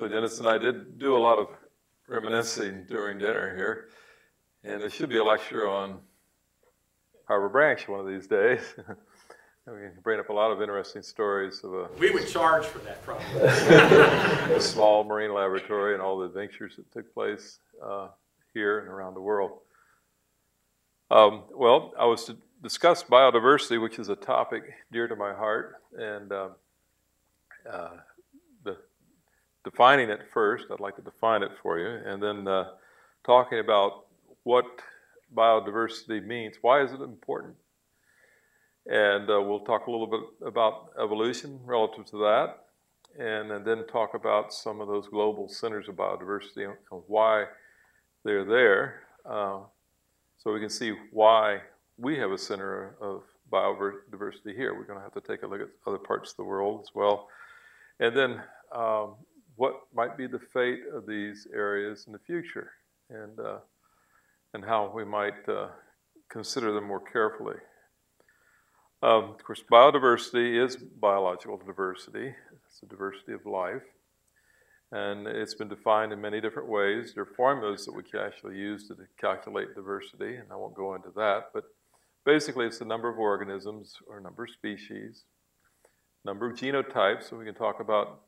Actually, Dennis and I did do a lot of reminiscing during dinner here, and there should be a lecture on Harbor Branch one of these days. we can bring up a lot of interesting stories of a. We would charge for that, probably. a small marine laboratory and all the adventures that took place uh, here and around the world. Um, well, I was to discuss biodiversity, which is a topic dear to my heart, and uh, uh, the, defining it first. I'd like to define it for you, and then uh, talking about what biodiversity means. Why is it important? And uh, we'll talk a little bit about evolution relative to that, and, and then talk about some of those global centers of biodiversity and why they're there. Uh, so we can see why we have a center of biodiversity here. We're going to have to take a look at other parts of the world as well. And then um, what might be the fate of these areas in the future and, uh, and how we might uh, consider them more carefully. Um, of course, biodiversity is biological diversity. It's the diversity of life. And it's been defined in many different ways. There are formulas that we can actually use to calculate diversity, and I won't go into that. But basically, it's the number of organisms or number of species, number of genotypes, so we can talk about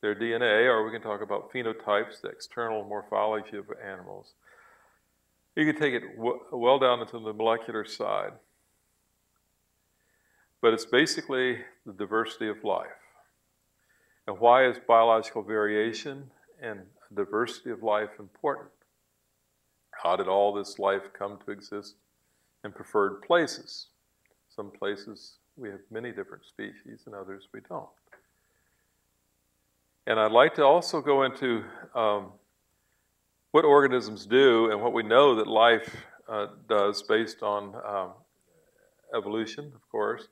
their DNA, or we can talk about phenotypes, the external morphology of animals. You can take it well down into the molecular side. But it's basically the diversity of life. And why is biological variation and diversity of life important? How did all this life come to exist in preferred places? Some places we have many different species, and others we don't. And I'd like to also go into um, what organisms do and what we know that life uh, does based on um, evolution, of course.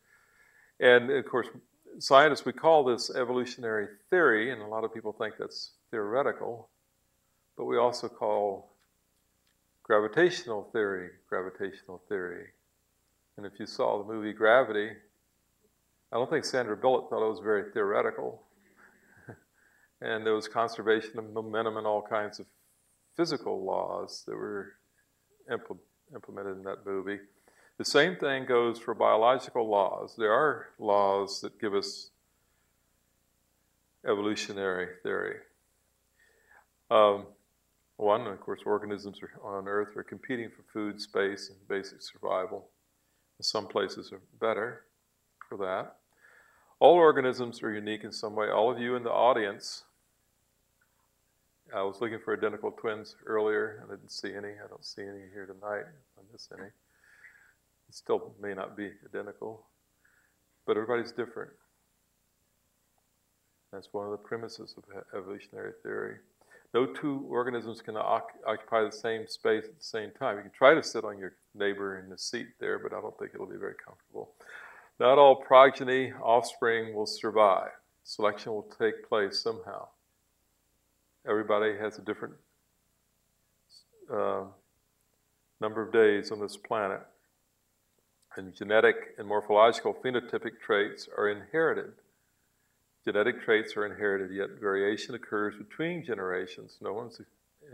And of course, scientists, we call this evolutionary theory, and a lot of people think that's theoretical, but we also call gravitational theory gravitational theory. And if you saw the movie Gravity, I don't think Sandra Bullock thought it was very theoretical. And there was conservation of momentum and all kinds of physical laws that were impl- implemented in that movie. The same thing goes for biological laws. There are laws that give us evolutionary theory. Um, one, of course, organisms on Earth are competing for food, space, and basic survival. Some places are better for that. All organisms are unique in some way. All of you in the audience, I was looking for identical twins earlier. I didn't see any. I don't see any here tonight. If I miss any. It still may not be identical, but everybody's different. That's one of the premises of evolutionary theory. No two organisms can occupy the same space at the same time. You can try to sit on your neighbor in the seat there, but I don't think it'll be very comfortable. Not all progeny, offspring will survive. Selection will take place somehow. Everybody has a different uh, number of days on this planet. And genetic and morphological phenotypic traits are inherited. Genetic traits are inherited, yet variation occurs between generations. No one's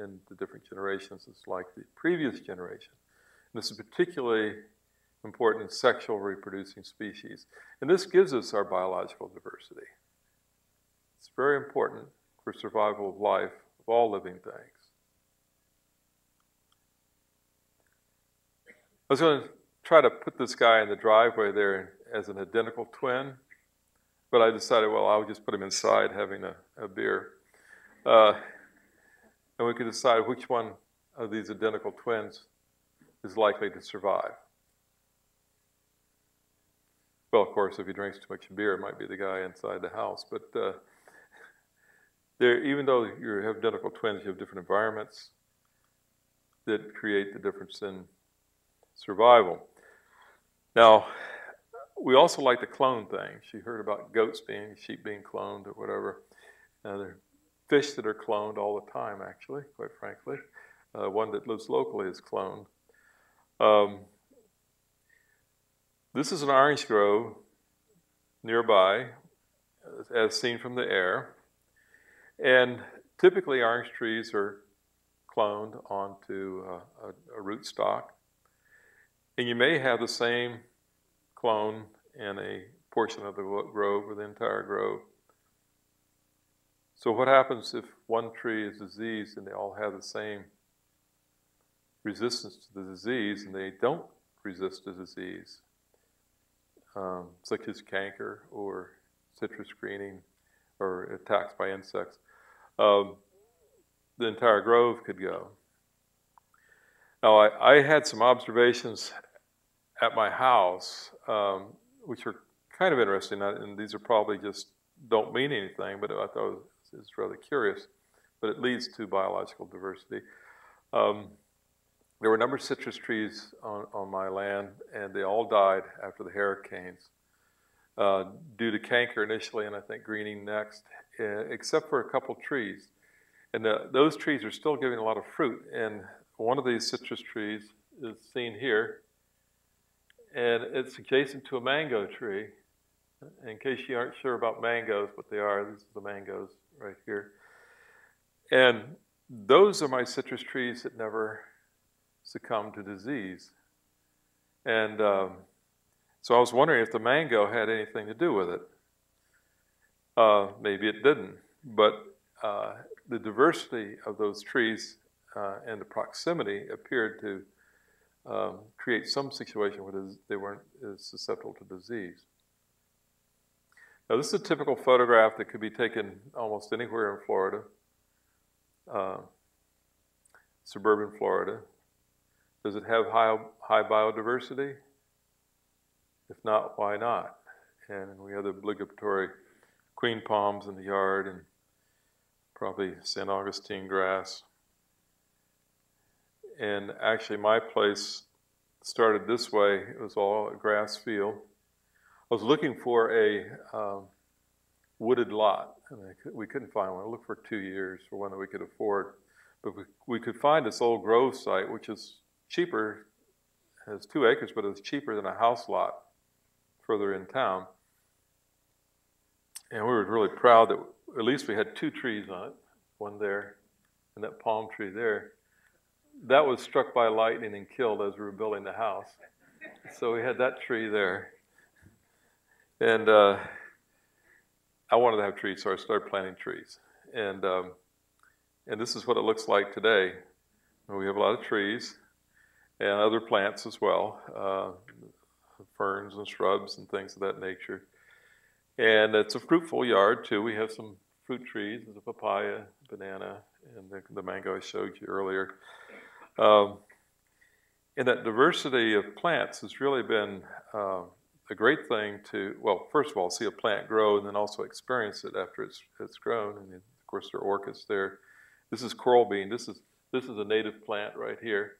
in the different generations is like the previous generation. And this is particularly important in sexual reproducing species. And this gives us our biological diversity. It's very important for survival of life of all living things. I was going to try to put this guy in the driveway there as an identical twin, but I decided, well, I'll just put him inside having a, a beer. Uh, and we could decide which one of these identical twins is likely to survive. Well, of course, if he drinks too much beer, it might be the guy inside the house. But uh, there, even though you have identical twins, you have different environments that create the difference in survival. Now, we also like to clone things. You heard about goats being, sheep being cloned, or whatever. There are fish that are cloned all the time, actually, quite frankly. Uh, one that lives locally is cloned. Um, this is an orange grove nearby, as seen from the air. And typically, orange trees are cloned onto uh, a, a root stock. And you may have the same clone in a portion of the grove or the entire grove. So, what happens if one tree is diseased and they all have the same resistance to the disease and they don't resist the disease, um, such as canker or citrus greening or attacks by insects? Um, the entire grove could go. Now, I, I had some observations at my house, um, which are kind of interesting, and these are probably just don't mean anything, but I thought it was rather curious. But it leads to biological diversity. Um, there were a number of citrus trees on, on, my land, and they all died after the hurricanes uh, due to canker initially, and I think greening next, uh, except for a couple trees. And the, those trees are still giving a lot of fruit. And one of these citrus trees is seen here, and it's adjacent to a mango tree. In case you aren't sure about mangoes, but they are, these are the mangoes right here. And those are my citrus trees that never succumb to disease. And um, so I was wondering if the mango had anything to do with it. Uh, maybe it didn't, but uh, the diversity of those trees uh, and the proximity appeared to um, create some situation where they weren't as susceptible to disease. Now, this is a typical photograph that could be taken almost anywhere in Florida, uh, suburban Florida. Does it have high, high biodiversity? If not, why not? And we had the obligatory queen palms in the yard and probably St. Augustine grass. And actually, my place started this way. It was all a grass field. I was looking for a um, wooded lot, and could, we couldn't find one. I looked for two years for one that we could afford. But we, we could find this old grove site, which is cheaper, has two acres, but it's cheaper than a house lot further in town. And we were really proud that at least we had two trees on it, one there and that palm tree there. That was struck by lightning and killed as we were building the house. So we had that tree there. And uh, I wanted to have trees, so I started planting trees. And, um, and this is what it looks like today. We have a lot of trees and other plants as well, uh, ferns and shrubs and things of that nature. And it's a fruitful yard too. We have some fruit trees, the papaya, banana, and the, the mango I showed you earlier. Um, and that diversity of plants has really been uh, a great thing to, well, first of all, see a plant grow and then also experience it after it's, it's grown. And of course, there are orchids there. This is coral bean. This is, this is a native plant right here,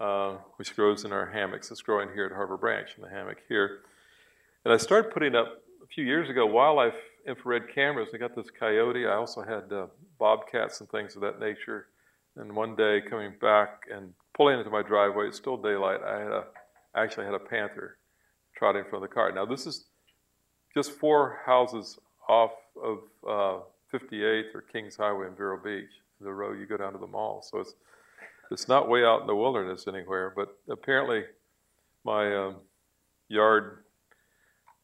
uh, which grows in our hammocks. It's growing here at Harbor Branch in the hammock here. And I started putting up a few years ago wildlife infrared cameras. I got this coyote. I also had uh, bobcats and things of that nature. And one day, coming back and pulling into my driveway, it's still daylight. I had a, actually had a panther trotting in front of the car. Now this is just four houses off of uh, 58th or Kings Highway in Vero Beach, the road you go down to the mall. So it's it's not way out in the wilderness anywhere. But apparently, my um, yard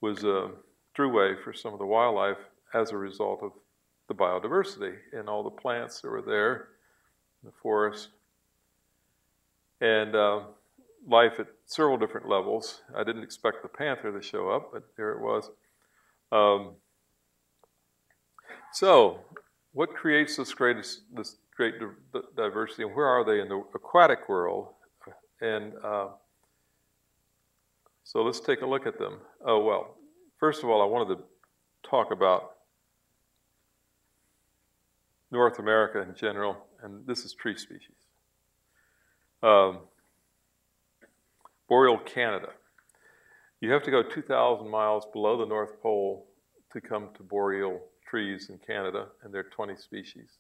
was a throughway for some of the wildlife as a result of the biodiversity and all the plants that were there, in the forest, and uh, life at several different levels. I didn't expect the panther to show up, but there it was. Um, so, what creates this greatest, this great di- diversity, and where are they in the aquatic world? And uh, so, let's take a look at them. Oh well, first of all, I wanted to talk about North America in general, and this is tree species. Um, Boreal Canada. You have to go 2,000 miles below the North Pole to come to boreal trees in Canada, and there are 20 species.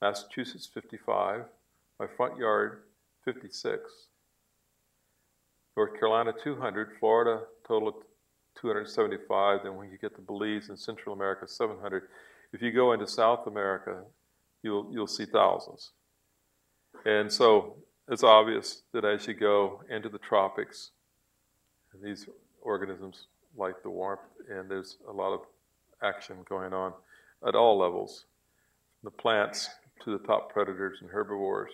Massachusetts, 55. My front yard, 56. North Carolina, 200. Florida, total 275. Then when you get to Belize and Central America, 700. If you go into South America, you'll you'll see thousands. And so it's obvious that as you go into the tropics, these organisms like the warmth, and there's a lot of action going on at all levels, the plants to the top predators and herbivores.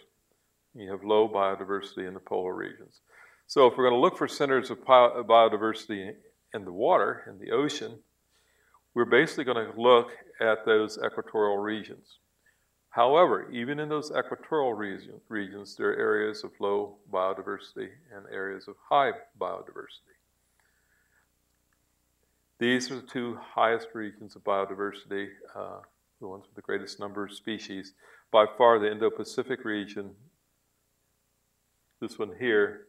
You have low biodiversity in the polar regions. So if we're going to look for centers of biodiversity in the water, in the ocean, we're basically going to look at those equatorial regions. However, even in those equatorial region, regions, there are areas of low biodiversity and areas of high biodiversity. These are the two highest regions of biodiversity, uh, the ones with the greatest number of species. By far, the Indo-Pacific region, this one here,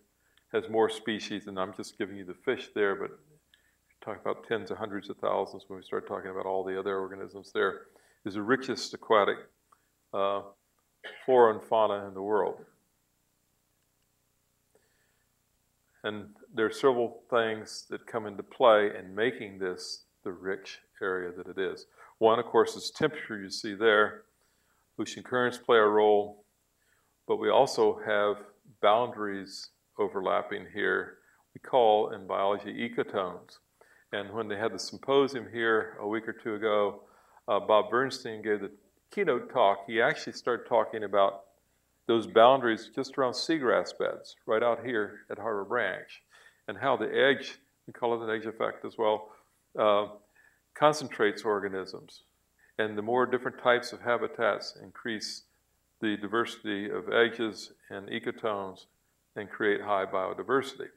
has more species, and I'm just giving you the fish there, but talk about tens of hundreds of thousands when we start talking about all the other organisms there, is the richest aquatic uh, flora and fauna in the world. And there are several things that come into play in making this the rich area that it is. One, of course, is temperature you see there. Ocean currents play a role, but we also have boundaries overlapping here. We call in biology ecotones. And when they had the symposium here a week or two ago, uh, Bob Bernstein gave the keynote talk. He actually started talking about those boundaries just around seagrass beds, right out here at Harbor Branch, and how the edge, we call it an edge effect as well, uh, concentrates organisms. And the more different types of habitats increase the diversity of edges and ecotones and create high biodiversity.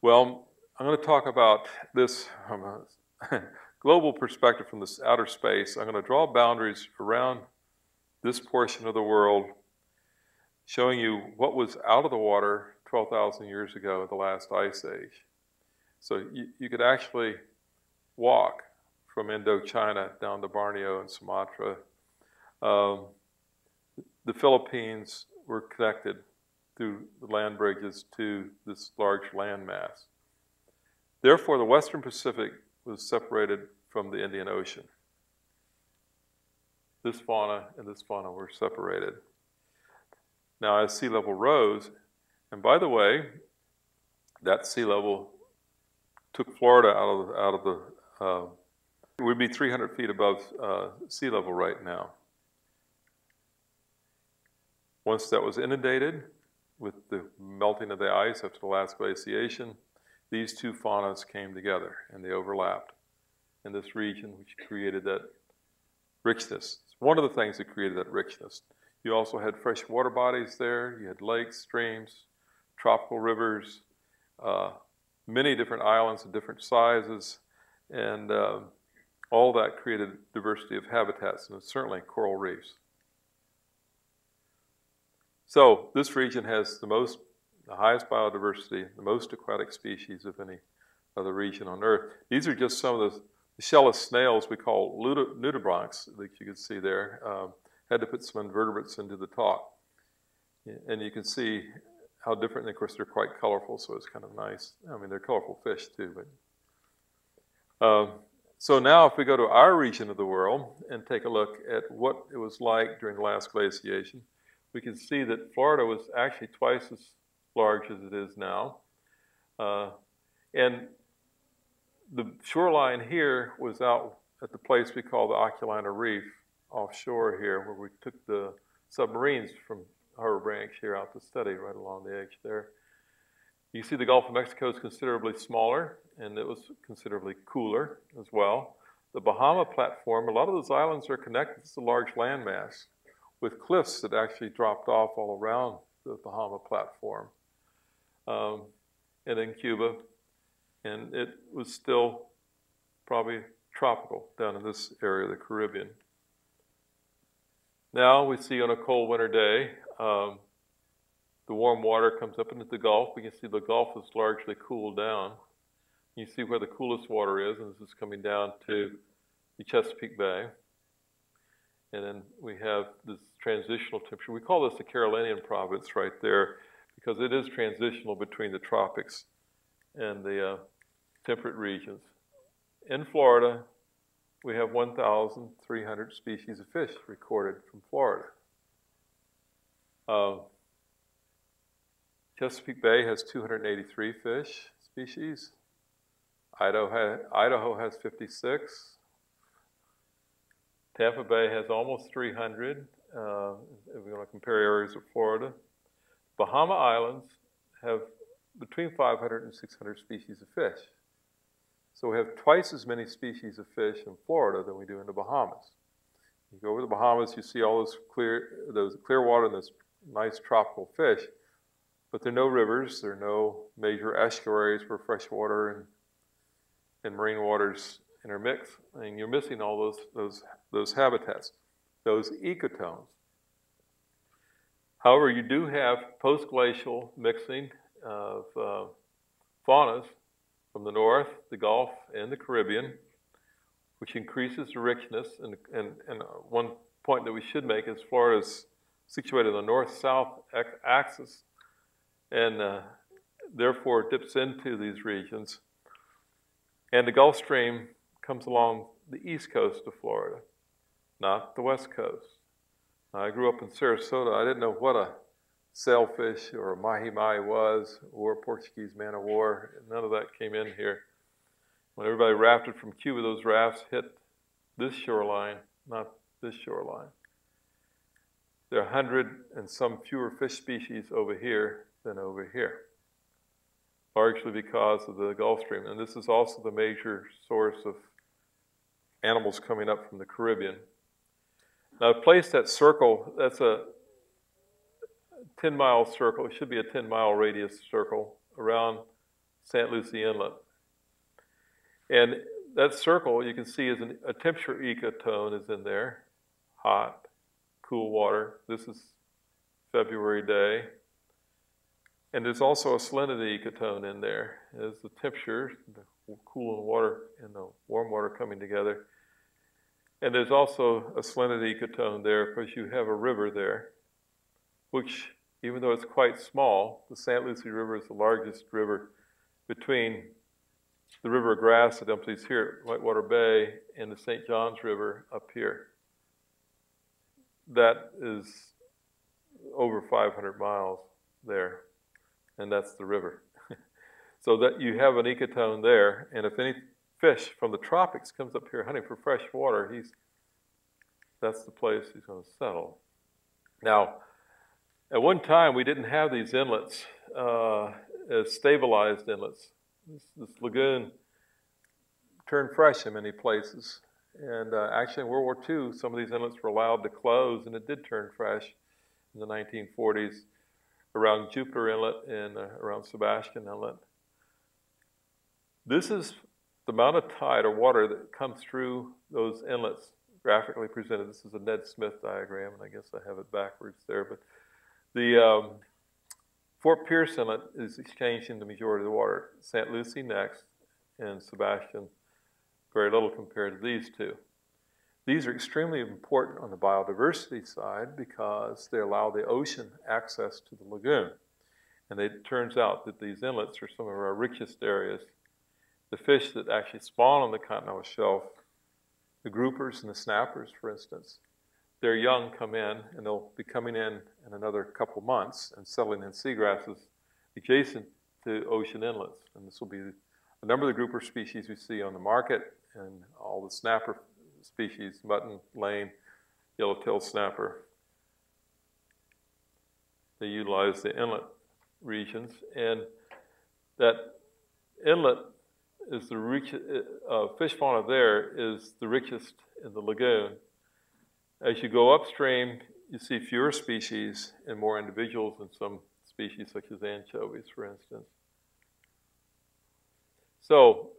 Well, I'm going to talk about this from a global perspective from this outer space. I'm going to draw boundaries around this portion of the world, showing you what was out of the water 12,000 years ago, the last ice age. So you, you could actually walk from Indochina down to Borneo and Sumatra. Um, the Philippines were connected through the land bridges to this large landmass. Therefore, the Western Pacific was separated from the Indian Ocean. This fauna and this fauna were separated. Now, as sea level rose, and by the way, that sea level took Florida out of out of the uh, we'd be 300 feet above uh, sea level right now. Once that was inundated with the melting of the ice after the last glaciation, these two faunas came together and they overlapped in this region, which created that richness. It's one of the things that created that richness. You also had fresh water bodies there, you had lakes, streams, tropical rivers, uh, many different islands of different sizes, and uh, all that created diversity of habitats, and certainly coral reefs. So this region has the most the highest biodiversity, the most aquatic species of any other region on Earth. These are just some of the, the shellless snails we call nudibranchs that you can see there. Um, had to put some invertebrates into the talk. And you can see how different, and of course they're quite colorful, so it's kind of nice. I mean, they're colorful fish too, but. Um, so now if we go to our region of the world and take a look at what it was like during the last glaciation, we can see that Florida was actually twice as large as it is now. Uh, and the shoreline here was out at the place we call the Oculina Reef offshore here, where we took the submarines from Harbor Branch here out to study right along the edge there. You see the Gulf of Mexico is considerably smaller, and it was considerably cooler as well. The Bahama platform, a lot of those islands are connected. It's a large landmass with cliffs that actually dropped off all around the Bahama platform um, and in Cuba, and it was still probably tropical down in this area of the Caribbean. Now we see on a cold winter day, um, the warm water comes up into the Gulf. We can see the Gulf is largely cooled down. You see where the coolest water is, and this is coming down to the Chesapeake Bay. And then we have this transitional temperature. We call this the Carolinian province right there because it is transitional between the tropics and the uh, temperate regions. In Florida, we have 1,300 species of fish recorded from Florida. Uh, Chesapeake Bay has 283 fish species. Idaho, has 56. Tampa Bay has almost 300, uh, if we want to compare areas of Florida. Bahama Islands have between 500 and 600 species of fish. So we have twice as many species of fish in Florida than we do in the Bahamas. You go over the Bahamas, you see all those clear, those clear water and those nice tropical fish, but there are no rivers, there are no major estuaries where fresh water and, and marine waters intermix, and you're missing all those, those, those habitats, those ecotones. However, you do have post-glacial mixing of uh, faunas from the north, the Gulf, and the Caribbean, which increases the richness. And, and, and one point that we should make is Florida is situated on the north-south axis, and uh, therefore dips into these regions. And the Gulf Stream comes along the east coast of Florida, not the west coast. I grew up in Sarasota. I didn't know what a sailfish or a mahi-mahi was or a Portuguese man of war. None of that came in here. When everybody rafted from Cuba, those rafts hit this shoreline, not this shoreline. There are a hundred and some fewer fish species over here than over here, largely because of the Gulf Stream. And this is also the major source of animals coming up from the Caribbean. Now, I've placed that circle, that's a 10 mile circle, it should be a 10 mile radius circle around St. Lucie Inlet. And that circle you can see is an, a temperature ecotone is in there, hot, cool water. This is February day. And there's also a salinity ecotone in there. As the temperature, the cool water and the warm water coming together. And there's also a salinity ecotone there because you have a river there, which, even though it's quite small, the St. Lucie River is the largest river between the River Grass that empties here at Whitewater Bay and the St. Johns River up here. That is over 500 miles there, and that's the river. so that you have an ecotone there, and if any fish from the tropics comes up here hunting for fresh water, he's that's the place he's going to settle. Now, at one time, we didn't have these inlets uh, as stabilized inlets. This, this, lagoon turned fresh in many places. And uh, actually, in World War II, some of these inlets were allowed to close, and it did turn fresh in the 1940s around Jupiter Inlet and uh, around Sebastian Inlet. This is the amount of tide or water that comes through those inlets graphically presented. This is a Ned Smith diagram, and I guess I have it backwards there. But the um, Fort Pierce Inlet is exchanging the majority of the water. St. Lucie next, and Sebastian very little compared to these two. These are extremely important on the biodiversity side because they allow the ocean access to the lagoon. And it turns out that these inlets are some of our richest areas the fish that actually spawn on the continental shelf, the groupers and the snappers, for instance, their young come in and they'll be coming in in another couple months and settling in seagrasses adjacent to ocean inlets. And this will be a number of the grouper species we see on the market and all the snapper species, mutton, lane, yellow-tailed snapper. They utilize the inlet regions and that inlet is the rich, uh, fish fauna there is the richest in the lagoon. As you go upstream, you see fewer species and more individuals in some species, such as anchovies, for instance. So,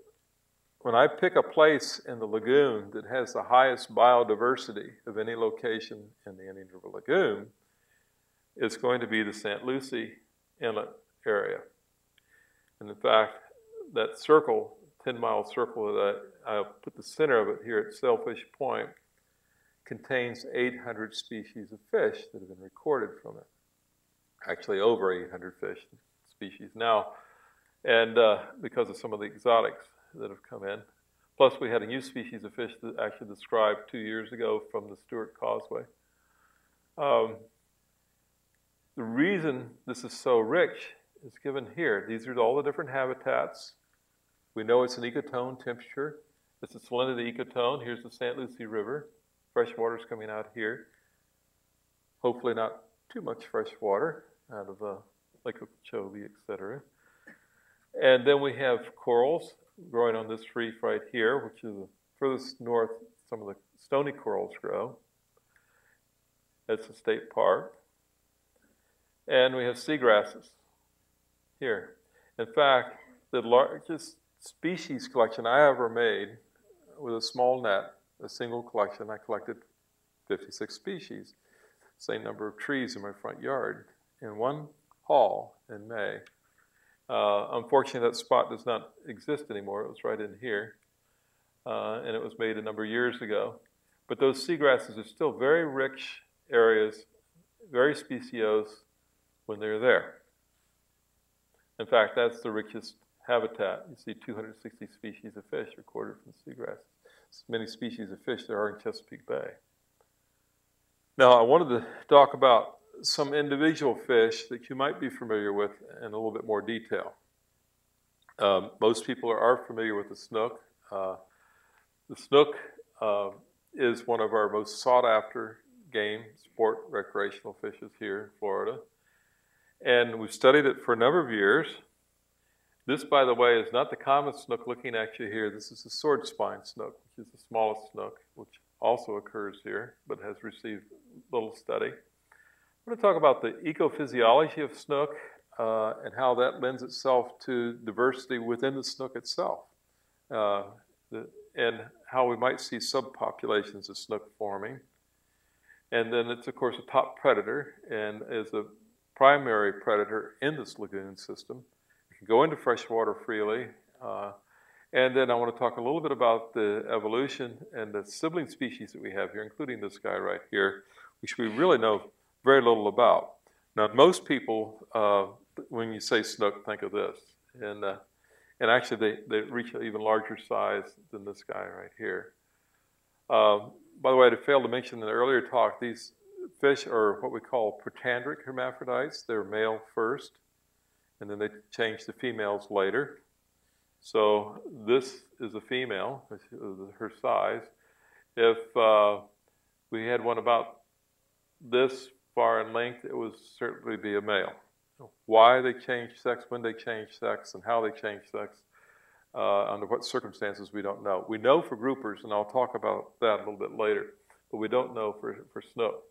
when I pick a place in the lagoon that has the highest biodiversity of any location in the Indian River Lagoon, it's going to be the St. Lucie Inlet area. And in fact, that circle, 10 mile circle that I, I put the center of it here at Sailfish Point, contains 800 species of fish that have been recorded from it. Actually, over 800 fish species. Now, and uh, because of some of the exotics that have come in. Plus, we had a new species of fish that actually described two years ago from the Stuart Causeway. Um, the reason this is so rich is given here. These are all the different habitats. We know it's an ecotone temperature. It's a salinity ecotone. Here's the St. Lucie River. Fresh water is coming out here. Hopefully not too much fresh water out of uh, Lake Okeechobee, etc. And then we have corals growing on this reef right here, which is the furthest north some of the stony corals grow. It's a state park. And we have seagrasses here. In fact, the largest species collection I ever made with a small net, a single collection, I collected 56 species, same number of trees in my front yard, in one haul in May. Uh, unfortunately, that spot does not exist anymore. It was right in here, uh, and it was made a number of years ago. But those seagrasses are still very rich areas, very speciose when they're there. In fact, that's the richest habitat. You see 260 species of fish recorded from seagrasses. As many species of fish there are in Chesapeake Bay. Now, I wanted to talk about some individual fish that you might be familiar with in a little bit more detail. Um, most people are, familiar with the snook. Uh, the snook uh, is one of our most sought after game, sport, recreational fishes here in Florida. And we've studied it for a number of years. This, by the way, is not the common snook looking at you here. This is the sword spine snook, which is the smallest snook, which also occurs here, but has received little study. I'm going to talk about the ecophysiology of snook uh, and how that lends itself to diversity within the snook itself, uh, the, and how we might see subpopulations of snook forming. And then it's, of course, a top predator and is a primary predator in this lagoon system. It can go into freshwater freely. Uh, and then I want to talk a little bit about the evolution and the sibling species that we have here, including this guy right here, which we really know very little about. Now, most people, uh, when you say snook, think of this. And, uh, and actually, they, they reach an even larger size than this guy right here. Um, by the way, I failed to mention in the earlier talk, these fish are what we call protandric hermaphrodites. They're male first, and then they change to females later. So this is a female, her size. If uh, we had one about this far in length, it would certainly be a male. Why they change sex, when they change sex, and how they change sex, uh, under what circumstances, we don't know. We know for groupers, and I'll talk about that a little bit later, but we don't know for, for snook.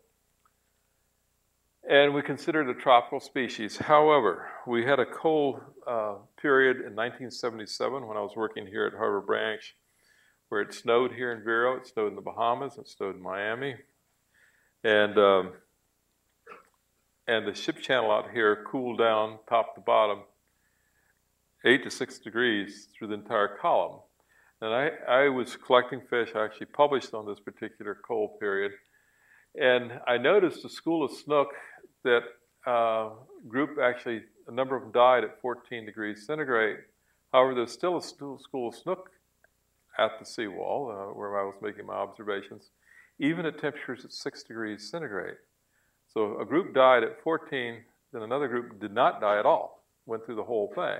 And we consider it a tropical species. However, we had a cold uh, period in 1977 when I was working here at Harbor Branch, where it snowed here in Vero, it snowed in the Bahamas, it snowed in Miami. And um, and the ship channel out here cooled down top to bottom eight to six degrees through the entire column. And I, I was collecting fish, I actually published on this particular cold period, and I noticed a school of snook that uh, group actually, a number of them died at 14 degrees centigrade. However, there's still a school of snook at the seawall uh, where I was making my observations, even at temperatures at 6 degrees centigrade. So a group died at 14, then another group did not die at all, went through the whole thing.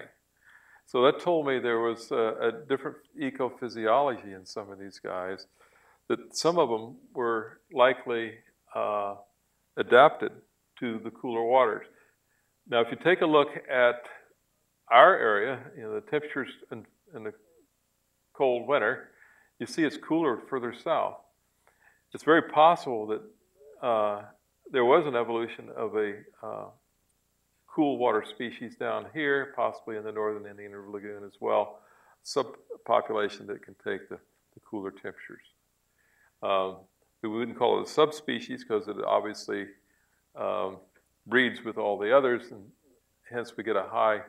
So that told me there was a, a different ecophysiology in some of these guys, that some of them were likely uh, adapted to the cooler waters. Now, if you take a look at our area, you know, the temperatures in, in the cold winter, you see it's cooler further south. It's very possible that uh, there was an evolution of a uh, cool water species down here, possibly in the northern Indian Lagoon as well, subpopulation that can take the, the cooler temperatures. Um, we wouldn't call it a subspecies because it obviously um, breeds with all the others, and hence we get a high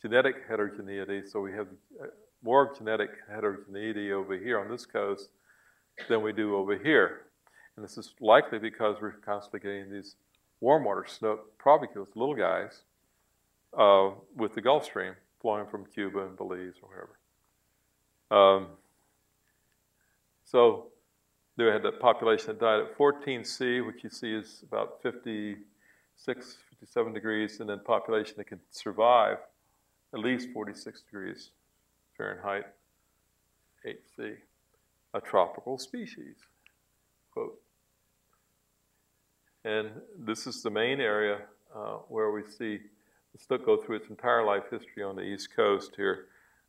genetic heterogeneity. So we have uh, more genetic heterogeneity over here on this coast than we do over here. And this is likely because we're constantly getting these warm water snow probably because little guys, uh, with the Gulf Stream. flowing from Cuba and Belize or wherever. Um, so they had that population that died at 14C, which you see is about 56, 57 degrees, and then population that can survive at least 46 degrees Fahrenheit, 8C, a tropical species, quote. And this is the main area uh, where we see the snook go through its entire life history on the east coast here.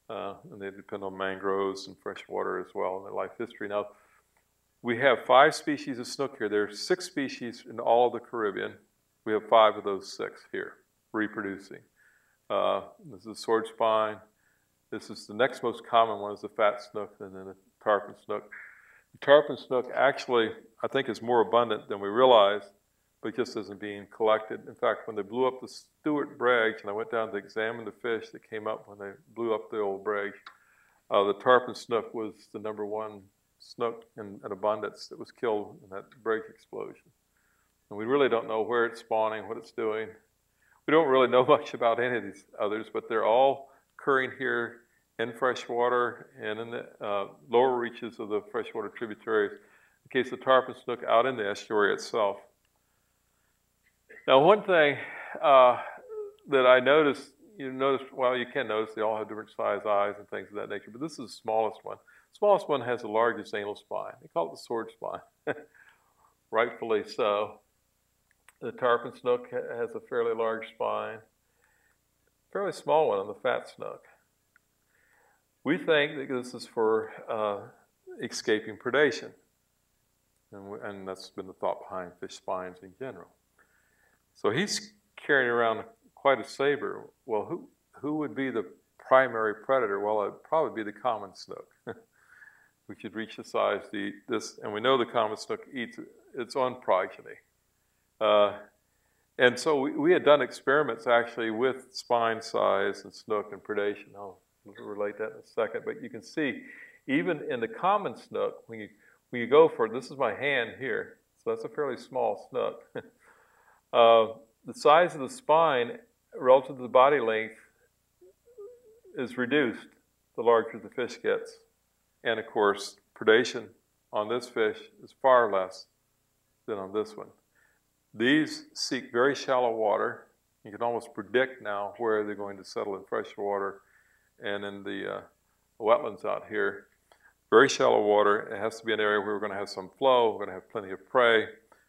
Uh, and they depend on mangroves and fresh water as well in their life history. Now, we have five species of snook here. There are six species in all of the Caribbean. We have five of those six here reproducing. Uh, this is a sword spine. This is the next most common one is the fat snook and then the tarpon snook. The tarpon snook actually, I think, is more abundant than we realize but just isn't being collected. In fact, when they blew up the Stuart Bridge, and I went down to examine the fish that came up when they blew up the old bridge, uh, the tarpon snook was the number one snook in, in, abundance that was killed in that bridge explosion. And we really don't know where it's spawning, what it's doing. We don't really know much about any of these others, but they're all occurring here in freshwater and in the uh, lower reaches of the freshwater tributaries. In case the tarpon snook out in the estuary itself. Now, one thing uh, that I noticed, you notice, well, you can notice they all have different size eyes and things of that nature, but this is the smallest one. The smallest one has the largest anal spine. They call it the sword spine, rightfully so. The tarpon snook has a fairly large spine, fairly small one on the fat snook. We think that this is for uh, escaping predation, and, and that's been the thought behind fish spines in general. So he's carrying around quite a saber. Well, who, who would be the primary predator? Well, it'd probably be the common snook, which could reach the size to eat this. And we know the common snook eats its own progeny. Uh, and so we, we, had done experiments actually with spine size and snook and predation. I'll relate that in a second. But you can see, even in the common snook, when you, when you go for it, this is my hand here, so that's a fairly small snook. Uh, the size of the spine relative to the body length is reduced the larger the fish gets. And of course, predation on this fish is far less than on this one. These seek very shallow water. You can almost predict now where they're going to settle in fresh water and in the uh, wetlands out here. Very shallow water. It has to be an area where we're going to have some flow, we're going to have plenty of prey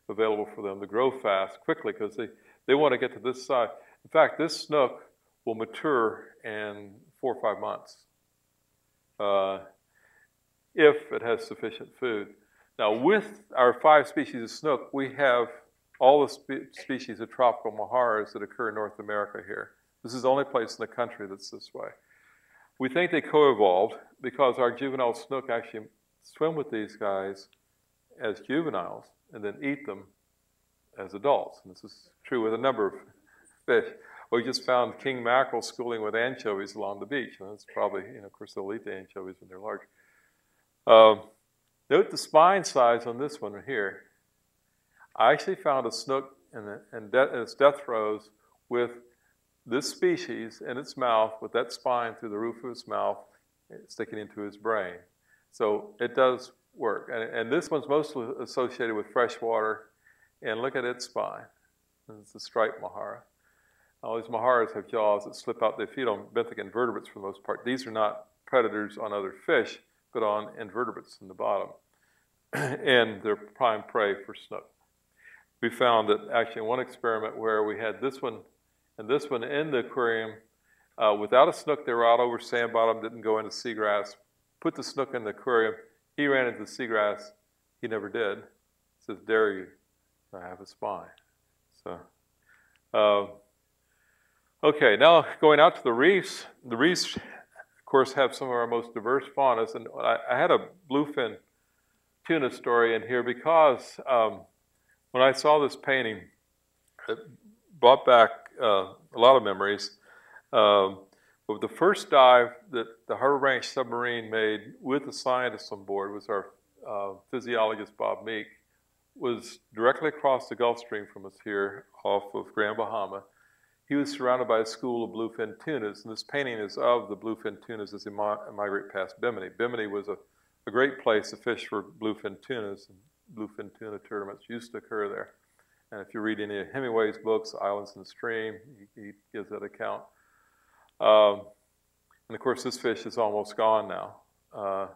available for them to grow fast, quickly, because they, they want to get to this size. In fact, this snook will mature in four or five months uh, if it has sufficient food. Now, with our five species of snook, we have all the spe- species of tropical mojarras that occur in North America here. This is the only place in the country that's this way. We think they co-evolved because our juvenile snook actually swim with these guys as juveniles and then eat them as adults. And this is true with a number of fish. We just found king mackerel schooling with anchovies along the beach. And that's probably, you know, of course, they'll eat the anchovies when they're large. Um, note the spine size on this one here. I actually found a snook in, the, in, de- in its death throes with this species in its mouth, with that spine through the roof of its mouth, sticking into its brain. So it does work. And, and this one's mostly associated with fresh water. And look at its spine. It's the striped Mojarra. All these Mojarras have jaws that slip out. They feed on benthic invertebrates for the most part. These are not predators on other fish, but on invertebrates in the bottom. and they're prime prey for snook. We found that actually in one experiment where we had this one and this one in the aquarium uh, without a snook, they were out over sand bottom, didn't go into seagrass. Put the snook in the aquarium, he ran into the seagrass. He never did. He says, Dare you? I have a spine. So, uh, okay, now going out to the reefs. The reefs, of course, have some of our most diverse faunas. And I, I had a bluefin tuna story in here because um, when I saw this painting, it brought back uh, a lot of memories. Um, but the first dive that the Harbor Branch submarine made with the scientists on board was our uh, physiologist Bob Meek, was directly across the Gulf Stream from us here off of Grand Bahama. he was surrounded by a school of bluefin tunas, and this painting is of the bluefin tunas as they migrate past Bimini. Bimini was a, a great place to fish for bluefin tunas, and bluefin tuna tournaments used to occur there. And if you read any of Hemingway's books, Islands in the Stream, he, he gives that account. Um, and of course, this fish is almost gone now. Uh,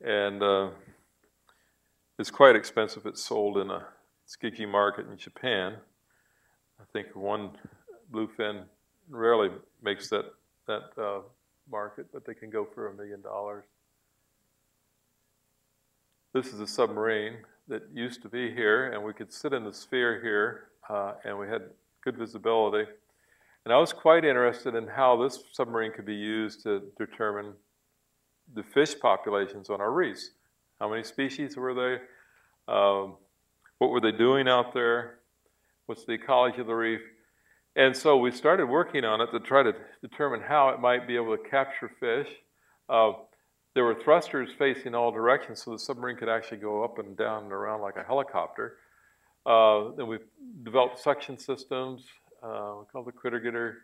and uh, it's quite expensive. It's sold in a Tsukiji market in Japan. I think one bluefin rarely makes that that uh, market, but they can go for a million dollars. This is a submarine that used to be here, and we could sit in the sphere here, uh, and we had good visibility. And I was quite interested in how this submarine could be used to determine the fish populations on our reefs. How many species were they? Um, what were they doing out there? What's the ecology of the reef? And so we started working on it to try to determine how it might be able to capture fish. Uh, there were thrusters facing all directions, so the submarine could actually go up and down and around like a helicopter. Uh, then we developed suction systems. Uh, we called the critter getter.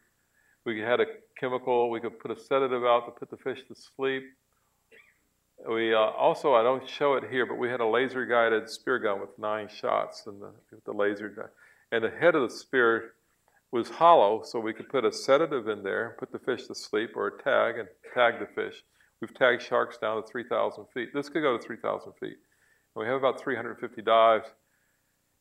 We had a chemical. We could put a sedative out to put the fish to sleep. We uh, also, I don't show it here, but we had a laser guided spear gun with nine shots and the, the laser. And the head of the spear was hollow, so we could put a sedative in there, and put the fish to sleep, or a tag and tag the fish. We've tagged sharks down to 3,000 feet. This could go to 3,000 feet. And we have about 350 dives.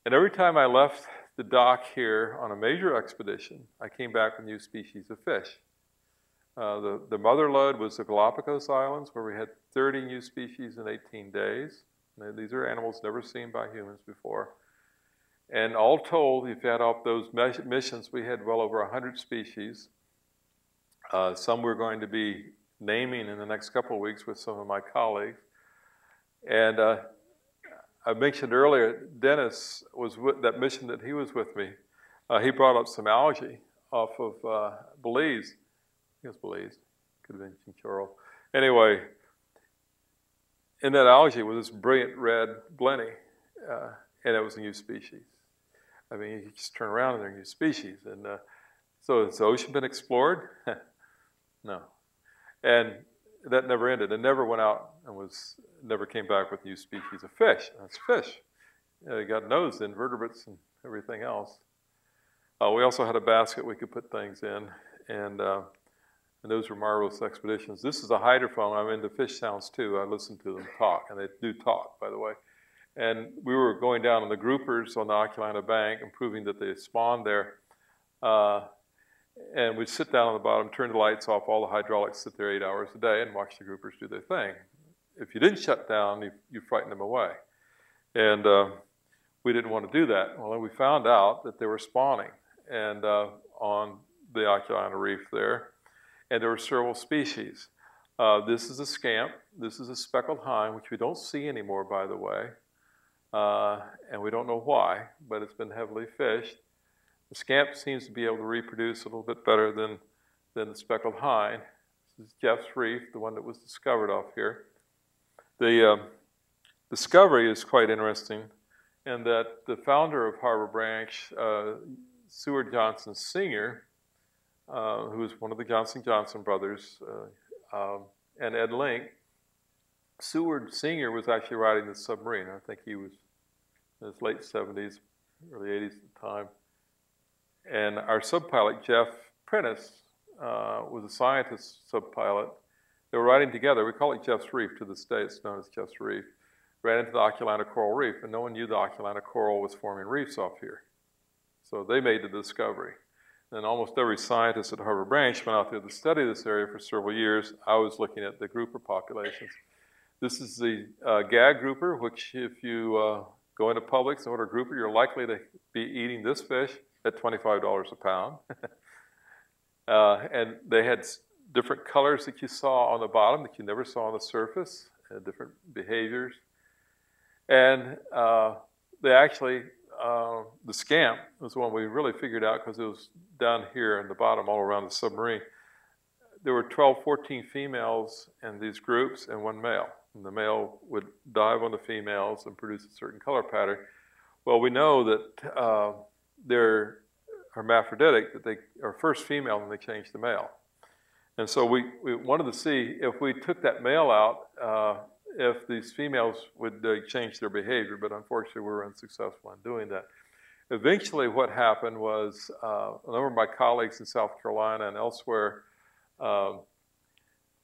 And every time I left the dock here on a major expedition, I came back with new species of fish. Uh, the, the mother lode was the Galapagos Islands, where we had 30 new species in 18 days. And these are animals never seen by humans before. And all told, if you add up those missions, we had well over 100 species. Uh, some we're going to be naming in the next couple of weeks with some of my colleagues. And uh, I mentioned earlier, Dennis was with that mission that he was with me. Uh, he brought up some algae off of uh, Belize. I guess Belize, could have been Chinchorro. Anyway, in that algae was this brilliant red blenny, uh, and it was a new species. I mean, you just turn around and they're new species. And uh, so has the ocean been explored? no. And that never ended. It never went out and was never came back with new species of fish. That's fish. You know, got nose invertebrates and everything else. Uh, we also had a basket we could put things in, and, uh, and those were marvelous expeditions. This is a hydrophone. I'm into fish sounds too. I listen to them talk, and they do talk, by the way. And we were going down on the groupers on the Oculina Bank and proving that they spawned there. Uh, and we'd sit down on the bottom, turn the lights off, all the hydraulics sit there eight hours a day and watch the groupers do their thing. If you didn't shut down, you, you frightened them away. And uh, we didn't want to do that. Well, we found out that they were spawning and uh, on the Oculina Reef there, and there were several species. Uh, this is a scamp. This is a speckled hind, which we don't see anymore, by the way uh, and we don't know why, but it's been heavily fished. The scamp seems to be able to reproduce a little bit better than, than the speckled hind. This is Jeff's Reef, the one that was discovered off here. The uh, discovery is quite interesting in that the founder of Harbor Branch, uh, Seward Johnson Sr., uh, who was one of the Johnson Johnson brothers, uh, um, and Ed Link, Seward Sr. was actually riding the submarine. I think he was in his late 70s, early 80s at the time. And our subpilot, Jeff Prentice, uh, was a scientist subpilot. They were riding together. We call it Jeff's Reef to this day. It's known as Jeff's Reef. Ran into the Oculina Coral Reef, and no one knew the Oculina Coral was forming reefs off here. So they made the discovery. And almost every scientist at Harbor Branch went out there to study this area for several years. I was looking at the grouper populations. This is the uh, gag grouper, which if you uh, go into Publix and order a grouper, you're likely to be eating this fish at $25 a pound. uh, and they had different colors that you saw on the bottom that you never saw on the surface, different behaviors. And uh, they actually, uh, the scamp was the one we really figured out because it was down here in the bottom all around the submarine. There were 12, 14 females in these groups and one male and the male would dive on the females and produce a certain color pattern. Well, we know that uh, they're hermaphroditic, that they are first female and they change to male. And so we, we wanted to see if we took that male out, uh, if these females would uh, change their behavior, but unfortunately we were unsuccessful in doing that. Eventually, what happened was uh, a number of my colleagues in South Carolina and elsewhere um,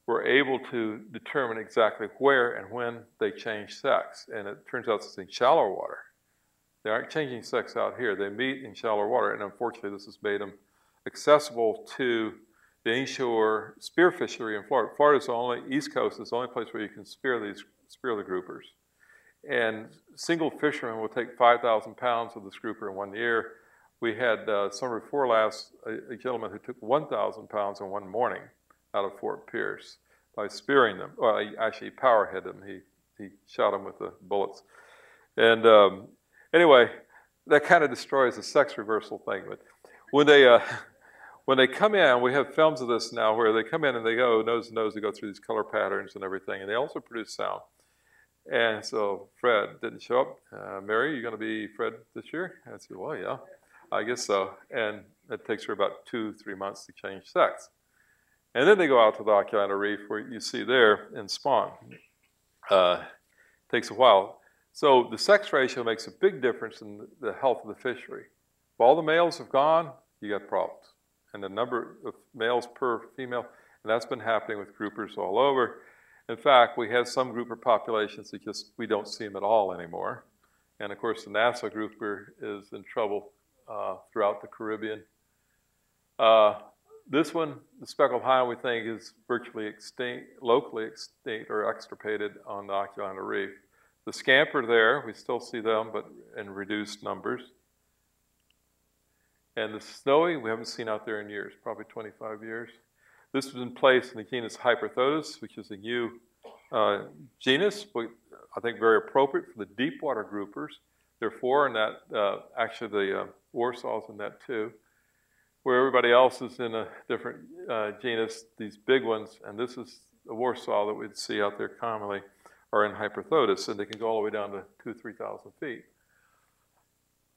were able to determine exactly where and when they change sex. And it turns out it's in shallow water. They aren't changing sex out here. They meet in shallow water, and unfortunately, this has made them accessible to the inshore spear fishery in Florida. Florida is the only East Coast is the only place where you can spear these spear the groupers. And single fishermen will take 5,000 pounds of this grouper in one year. We had uh, summer before last a, a gentleman who took 1,000 pounds in one morning out of Fort Pierce by spearing them. Well, he actually power hit them. He he shot them with the bullets. And um, anyway, that kind of destroys the sex reversal thing. But when they uh, when they come in, we have films of this now where they come in and they go nose to nose, they go through these color patterns and everything, and they also produce sound. And so Fred didn't show up. Uh, Mary, you going to be Fred this year? I said, well, yeah, I guess so. And it takes her about two, three months to change sex. And then they go out to the Oculina Reef where you see there and spawn. Uh, takes a while. So the sex ratio makes a big difference in the health of the fishery. If all the males have gone, you got problems. And the number of males per female, and that's been happening with groupers all over. In fact, we have some grouper populations that just we don't see them at all anymore. And of course, the Nassau grouper is in trouble uh, throughout the Caribbean. Uh, this one, the speckled hind, we think is virtually extinct, locally extinct or extirpated on the Oculina Reef. The scamper there, we still see them, but in reduced numbers. And the snowy, we haven't seen out there in years, probably 25 years. This was in place in the genus Hyporthodus, which is a new uh, genus, but I think very appropriate for the deep water groupers. There are four in that, uh, actually the uh, Warsaw's in that too where everybody else is in a different uh, genus, these big ones, and this is the Warsaw that we'd see out there commonly, are in Hyporthodus, and they can go all the way down to two, 3,000 feet.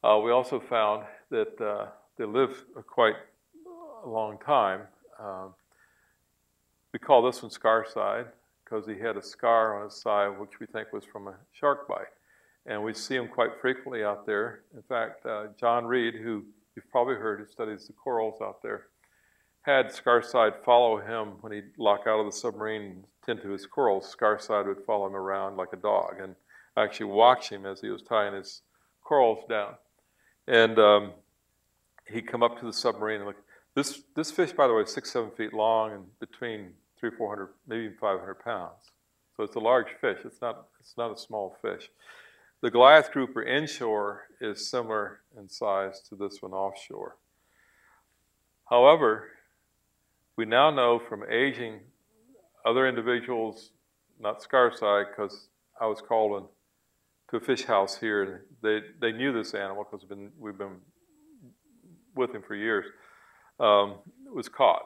Uh, we also found that uh, they live a quite a long time. Um, we call this one scar side because he had a scar on his side, which we think was from a shark bite. And we see him quite frequently out there. In fact, uh, John Reed, who you've probably heard, who studies the corals out there, had Scarside follow him when he'd lock out of the submarine and tend to his corals. Scarside would follow him around like a dog and actually watch him as he was tying his corals down. And um, he'd come up to the submarine and look. This, this fish, by the way, is six, seven feet long and between three, four hundred, maybe even 500 pounds. So it's a large fish. It's not, it's not a small fish. The Goliath grouper inshore is similar in size to this one offshore. However, we now know from aging other individuals, not Scarside, because I was called in to a fish house here, they, they knew this animal because we've been, we've been with him for years, um, was caught.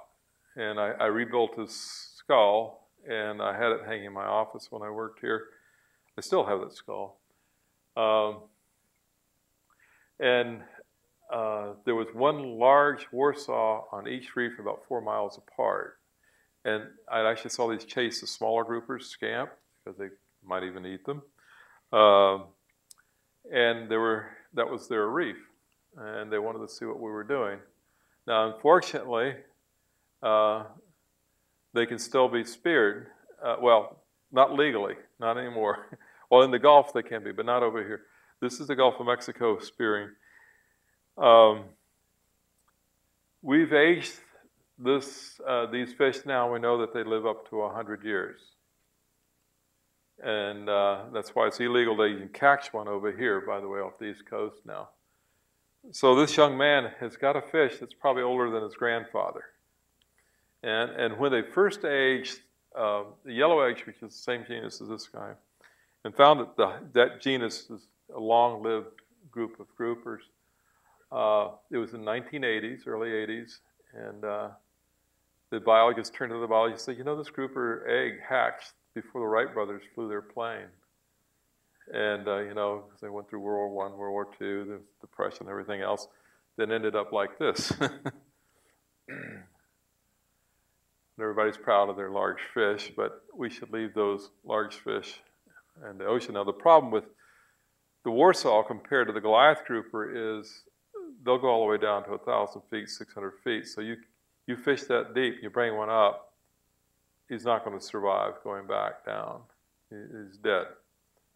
And I, I rebuilt his skull, and I had it hanging in my office when I worked here. I still have that skull. Um, and uh, there was one large Warsaw on each reef about four miles apart. And I actually saw these chase the smaller groupers scamp because they might even eat them. Um, and they were, that was their reef. And they wanted to see what we were doing. Now, unfortunately, uh, they can still be speared. Uh, well, not legally, not anymore. Well, in the Gulf they can be, but not over here. This is the Gulf of Mexico spearing. Um, we've aged this, uh, these fish now. We know that they live up to 100 years. And uh, that's why it's illegal to even catch one over here, by the way, off the East Coast now. So this young man has got a fish that's probably older than his grandfather. And, and when they first aged, uh, the yellow eggs, which is the same genus as this guy, and found that the, that genus is a long-lived group of groupers. Uh, it was in 1980s, early 80s, and uh, the biologist turned to the biologist and said, "You know, this grouper egg hatched before the Wright brothers flew their plane." And uh, you know, they went through World War One, World War Two, the Depression, everything else. then ended up like this. Everybody's proud of their large fish, but we should leave those large fish in the ocean. Now, the problem with the Warsaw compared to the Goliath grouper is they'll go all the way down to 1,000 feet, 600 feet. So you, you fish that deep, you bring one up, he's not going to survive going back down. He's dead.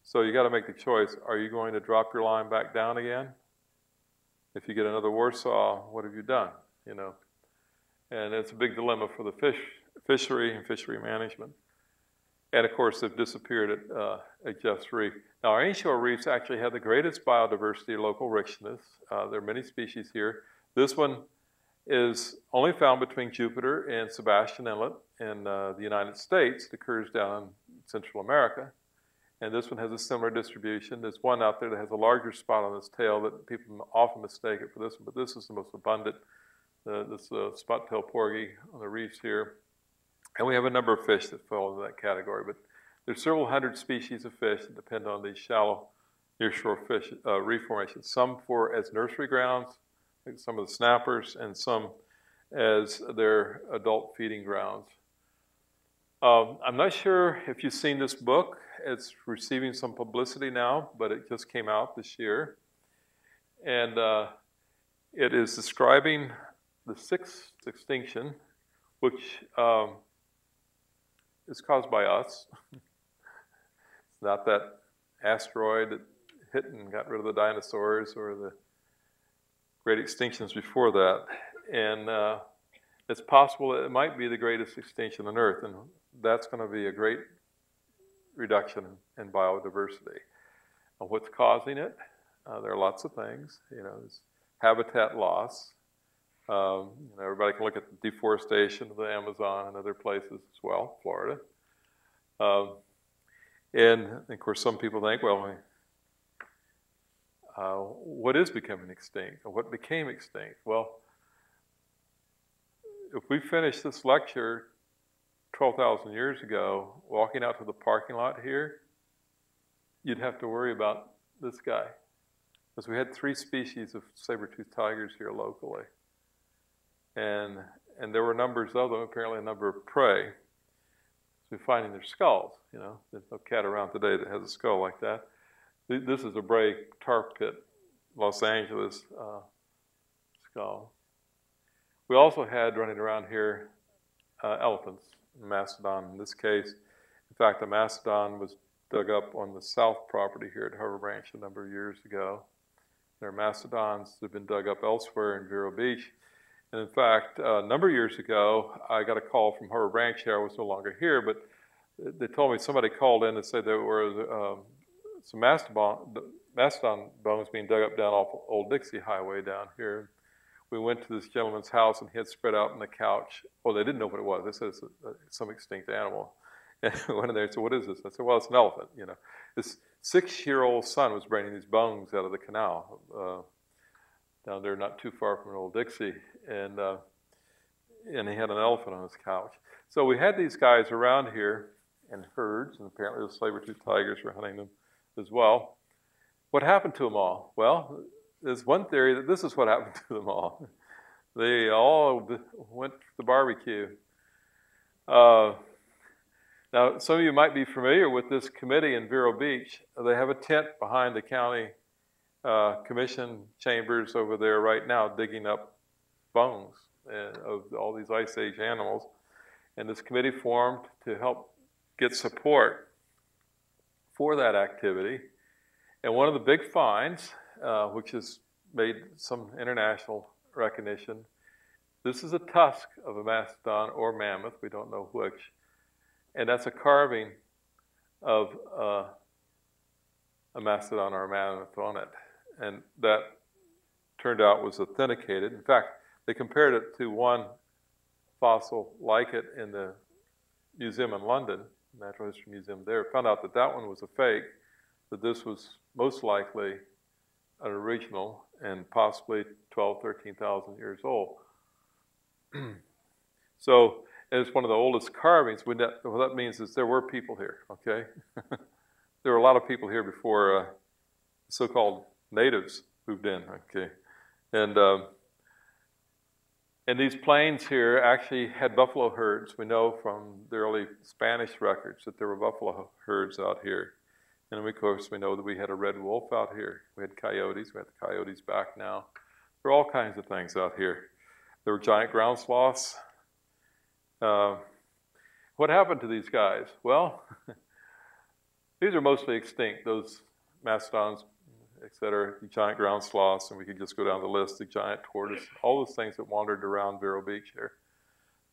So you got to make the choice. Are you going to drop your line back down again? If you get another Warsaw, what have you done? You know, and it's a big dilemma for the fish fishery and fishery management. And of course, they've disappeared at, uh, at Jeff's Reef. Now, our inshore reefs actually have the greatest biodiversity, local richness. Uh, there are many species here. This one is only found between Jupiter and Sebastian Inlet in uh, the United States. It occurs down in Central America. And this one has a similar distribution. There's one out there that has a larger spot on its tail that people often mistake it for this one, but this is the most abundant. Uh, this uh, spot-tailed porgy on the reefs here. And we have a number of fish that fall into that category, but there's several hundred species of fish that depend on these shallow nearshore fish uh, reef formations. Some for as nursery grounds, like some of the snappers, and some as their adult feeding grounds. Um, I'm not sure if you've seen this book. It's receiving some publicity now, but it just came out this year. And uh, it is describing the sixth extinction, which um, is caused by us. it's not that asteroid that hit and got rid of the dinosaurs or the great extinctions before that. And uh, it's possible it might be the greatest extinction on Earth, and that's going to be a great reduction in biodiversity. And what's causing it? Uh, there are lots of things. You know, habitat loss, um, you know, everybody can look at the deforestation of the Amazon and other places as well, Florida. Um, and of course, some people think, well, uh, what is becoming extinct? Or what became extinct? Well, if we finish this lecture 12,000 years ago, walking out to the parking lot here, you'd have to worry about this guy. Because we had three species of saber-toothed tigers here locally and and there were numbers of them, apparently a number of prey. So we're finding their skulls. You know, there's no cat around today that has a skull like that. This is a Brea tar pit, Los Angeles uh, skull. We also had running around here uh, elephants, mastodon in this case. In fact, a mastodon was dug up on the south property here at Harbor Branch a number of years ago. There are mastodons that have been dug up elsewhere in Vero Beach. And in fact, a number of years ago, I got a call from Harbor Branch here. I was no longer here, but they told me somebody called in and said there were um, some mastodon, mastodon bones being dug up down off Old Dixie Highway down here. We went to this gentleman's house and he had spread out on the couch. Well, they didn't know what it was. They said it's, a, some extinct animal. And I went in there and said, What is this? I said, Well, it's an elephant. You know, this six year old son was bringing these bones out of the canal uh, down there, not too far from Old Dixie and uh, and he had an elephant on his couch. So we had these guys around here in herds, and apparently the saber-toothed tigers were hunting them as well. What happened to them all? Well, there's one theory that this is what happened to them all. They all went to the barbecue. Uh, now, some of you might be familiar with this committee in Vero Beach. They have a tent behind the county uh, commission chambers over there right now, digging up bones of all these ice age animals. And this committee formed to help get support for that activity. And one of the big finds, uh, which has made some international recognition, this is a tusk of a mastodon or mammoth, we don't know which, and that's a carving of uh, a mastodon or a mammoth on it. And that turned out was authenticated. In fact, they compared it to one fossil like it in the museum in London, Natural History Museum there, found out that that one was a fake, that this was most likely an original and possibly 12, 13,000 years old. so it's one of the oldest carvings. That, what that means is there were people here, okay? there were a lot of people here before uh, so-called natives moved in, okay? And um, and these plains here actually had buffalo herds. We know from the early Spanish records that there were buffalo herds out here. And of course, we know that we had a red wolf out here. We had coyotes. We have the coyotes back now. There are all kinds of things out here. There were giant ground sloths. Uh, what happened to these guys? Well, these are mostly extinct, those mastodons, etc., the giant ground sloths, and we could just go down the list, the giant tortoise, all those things that wandered around Vero Beach here.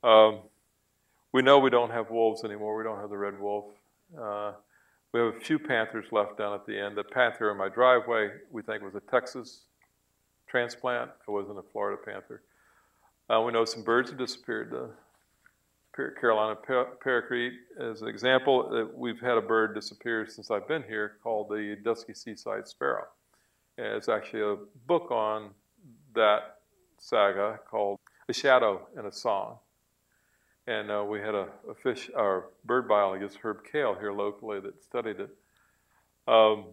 Um, we know we don't have wolves anymore. We don't have the red wolf. Uh, we have a few panthers left down at the end. The panther in my driveway, we think was a Texas transplant. It wasn't a Florida panther. Uh, we know some birds have disappeared. The Carolina parakeet, as an example, we've had a bird disappear since I've been here called the dusky seaside sparrow. And it's actually a book on that saga called A Shadow and a Song. And uh, we had a, a, fish, our bird biologist, Herb Kale, here locally that studied it. Um,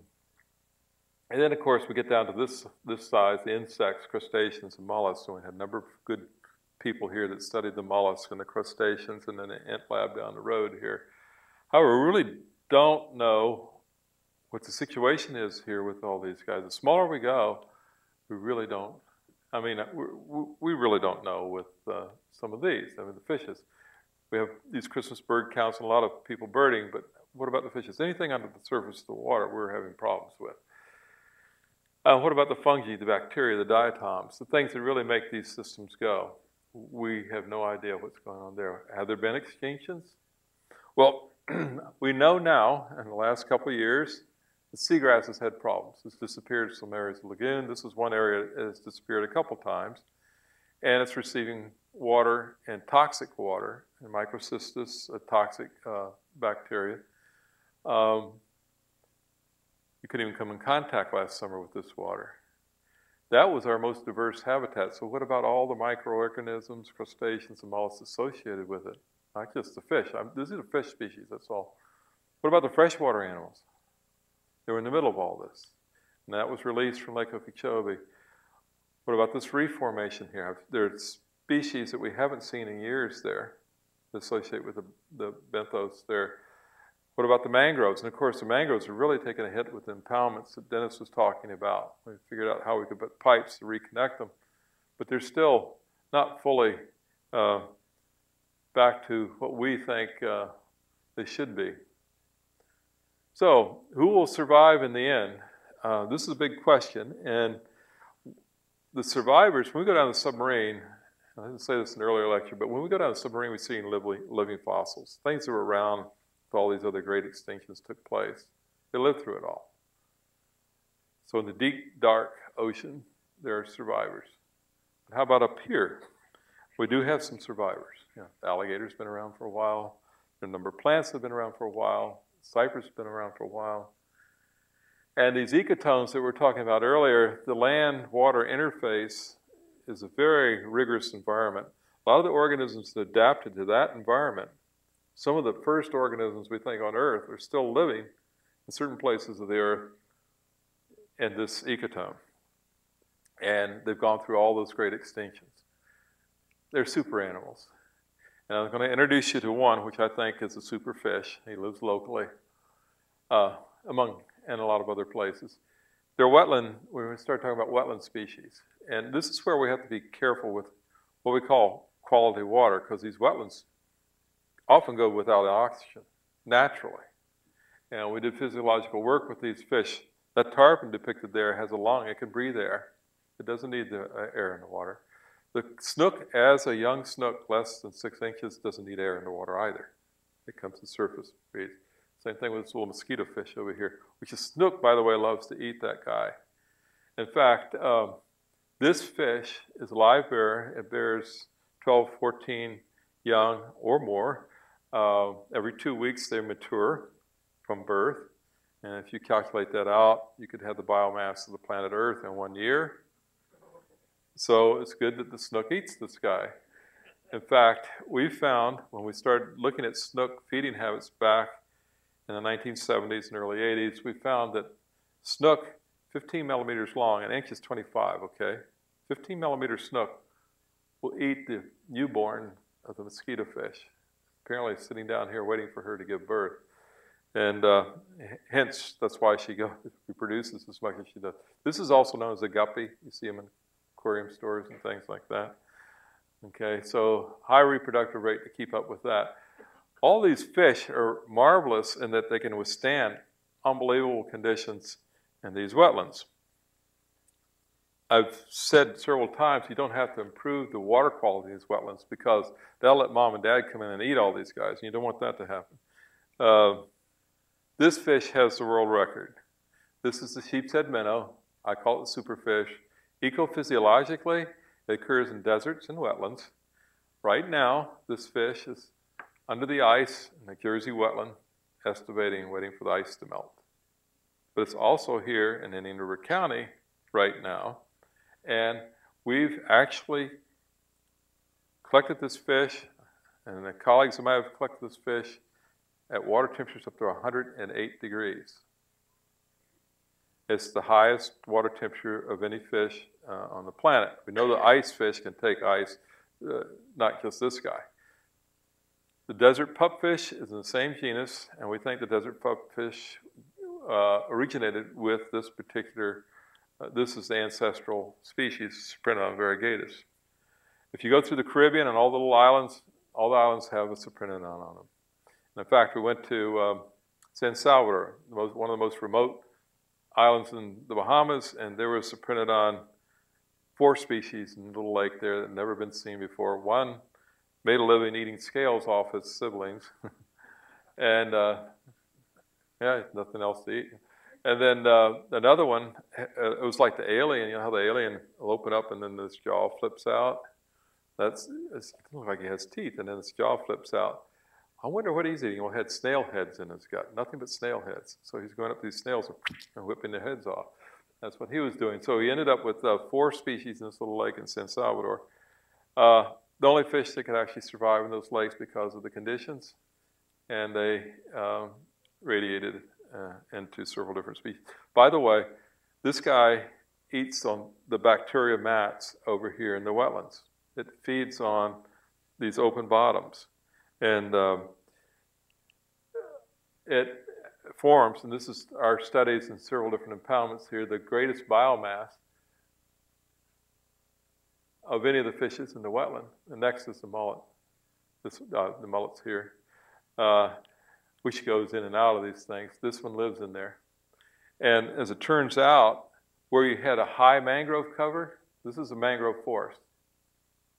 and then, of course, we get down to this, this size, the insects, crustaceans, and mollusks. So we had a number of good people here that studied the mollusks and the crustaceans, and then an ant lab down the road here. However, we really don't know what the situation is here with all these guys. The smaller we go, we really don't. I mean, we, we really don't know with uh, some of these. I mean, the fishes. We have these Christmas bird counts and a lot of people birding, but what about the fishes? Anything under the surface of the water, we're having problems with. Uh, what about the fungi, the bacteria, the diatoms, the things that really make these systems go? we have no idea what's going on there. Have there been extinctions? Well, we know now in the last couple of years, the seagrass has had problems. It's disappeared some areas of the lagoon. This is one area that has disappeared a couple times. And it's receiving water and toxic water, and microcystis, a toxic uh, bacteria. Um, you couldn't even come in contact last summer with this water. That was our most diverse habitat. So what about all the microorganisms, crustaceans, and mollusks associated with it? Not just the fish. I'm, this is a fish species, that's all. What about the freshwater animals? They were in the middle of all this. And that was released from Lake Okeechobee. What about this reef formation here? There's species that we haven't seen in years there associated with the, the benthos there. What about the mangroves? And of course, the mangroves are really taking a hit with the impoundments that Dennis was talking about. We figured out how we could put pipes to reconnect them, but they're still not fully uh, back to what we think uh, they should be. So, who will survive in the end? Uh, this is a big question, and the survivors, when we go down the submarine, I didn't say this in an earlier lecture, but when we go down the submarine, we see living, living fossils, things that were around all these other great extinctions took place. They lived through it all. So in the deep, dark ocean, there are survivors. How about up here? We do have some survivors. Yeah, alligators been around for a while. A number of plants have been around for a while. Cypress has been around for a while. And these ecotones that we were talking about earlier, the land-water interface is a very rigorous environment. A lot of the organisms that adapted to that environment some of the first organisms we think on Earth are still living in certain places of the Earth in this ecotone. And they've gone through all those great extinctions. They're super animals. And I'm going to introduce you to one, which I think is a super fish. He lives locally, uh, among and a lot of other places. They're wetland, we start talking about wetland species. And this is where we have to be careful with what we call quality water, because these wetlands often go without oxygen naturally. And we did physiological work with these fish. That tarpon depicted there has a lung, it can breathe air. It doesn't need the uh, air in the water. The snook, as a young snook, less than six inches, doesn't need air in the water either. It comes to surface breathe. Same thing with this little mosquito fish over here, which a snook, by the way, loves to eat that guy. In fact, um, this fish is live bear. It bears 12, 14 young or more. Uh, every two weeks they mature from birth. And if you calculate that out, you could have the biomass of the planet Earth in one year. So it's good that the snook eats this guy. In fact, we found when we started looking at snook feeding habits back in the 1970s and early 80s, we found that snook, 15 millimeters long, an inch is 25, okay? 15 millimeter snook will eat the newborn of the mosquito fish. Apparently, sitting down here waiting for her to give birth. And uh, hence, that's why she goes, reproduces as much as she does. This is also known as a guppy. You see them in aquarium stores and things like that. Okay, so high reproductive rate to keep up with that. All these fish are marvelous in that they can withstand unbelievable conditions in these wetlands. I've said several times you don't have to improve the water quality of these wetlands because they'll let mom and dad come in and eat all these guys, and you don't want that to happen. Uh, this fish has the world record. This is the sheep's head minnow. I call it the superfish. Ecophysiologically, it occurs in deserts and wetlands. Right now, this fish is under the ice in the Jersey wetland, estivating, waiting for the ice to melt. But it's also here in Indian River County right now, and we've actually collected this fish, and the colleagues of mine have collected this fish at water temperatures up to 108 degrees. It's the highest water temperature of any fish uh, on the planet. We know the ice fish can take ice, uh, not just this guy. The desert pupfish is in the same genus, and we think the desert pupfish uh, originated with this particular, uh, this is the ancestral species, Cyprinodon variegatus. If you go through the Caribbean and all the little islands, all the islands have a Cyprinodon on them. And in fact, we went to um, San Salvador, most, one of the most remote islands in the Bahamas, and there was Cyprinodon, four species in a little lake there that had never been seen before. One made a living eating scales off its siblings, and uh, yeah, nothing else to eat. And then uh, another one, uh, it was like the alien. You know how the alien will open up and then this jaw flips out. That's it looks like he has teeth, and then his jaw flips out. I wonder what he's eating. Well, had snail heads in his gut, nothing but snail heads. So he's going up these snails and whipping their heads off. That's what he was doing. So he ended up with uh, four species in this little lake in San Salvador. Uh, the only fish that could actually survive in those lakes because of the conditions, and they um, radiated uh, into several different species. By the way, this guy eats on the bacteria mats over here in the wetlands. It feeds on these open bottoms. And um, it forms, and this is our studies in several different impoundments here, the greatest biomass of any of the fishes in the wetland. The next is the mullet. This, uh, the mullet's here, uh, which goes in and out of these things. This one lives in there. And as it turns out, where you had a high mangrove cover, this is a mangrove forest.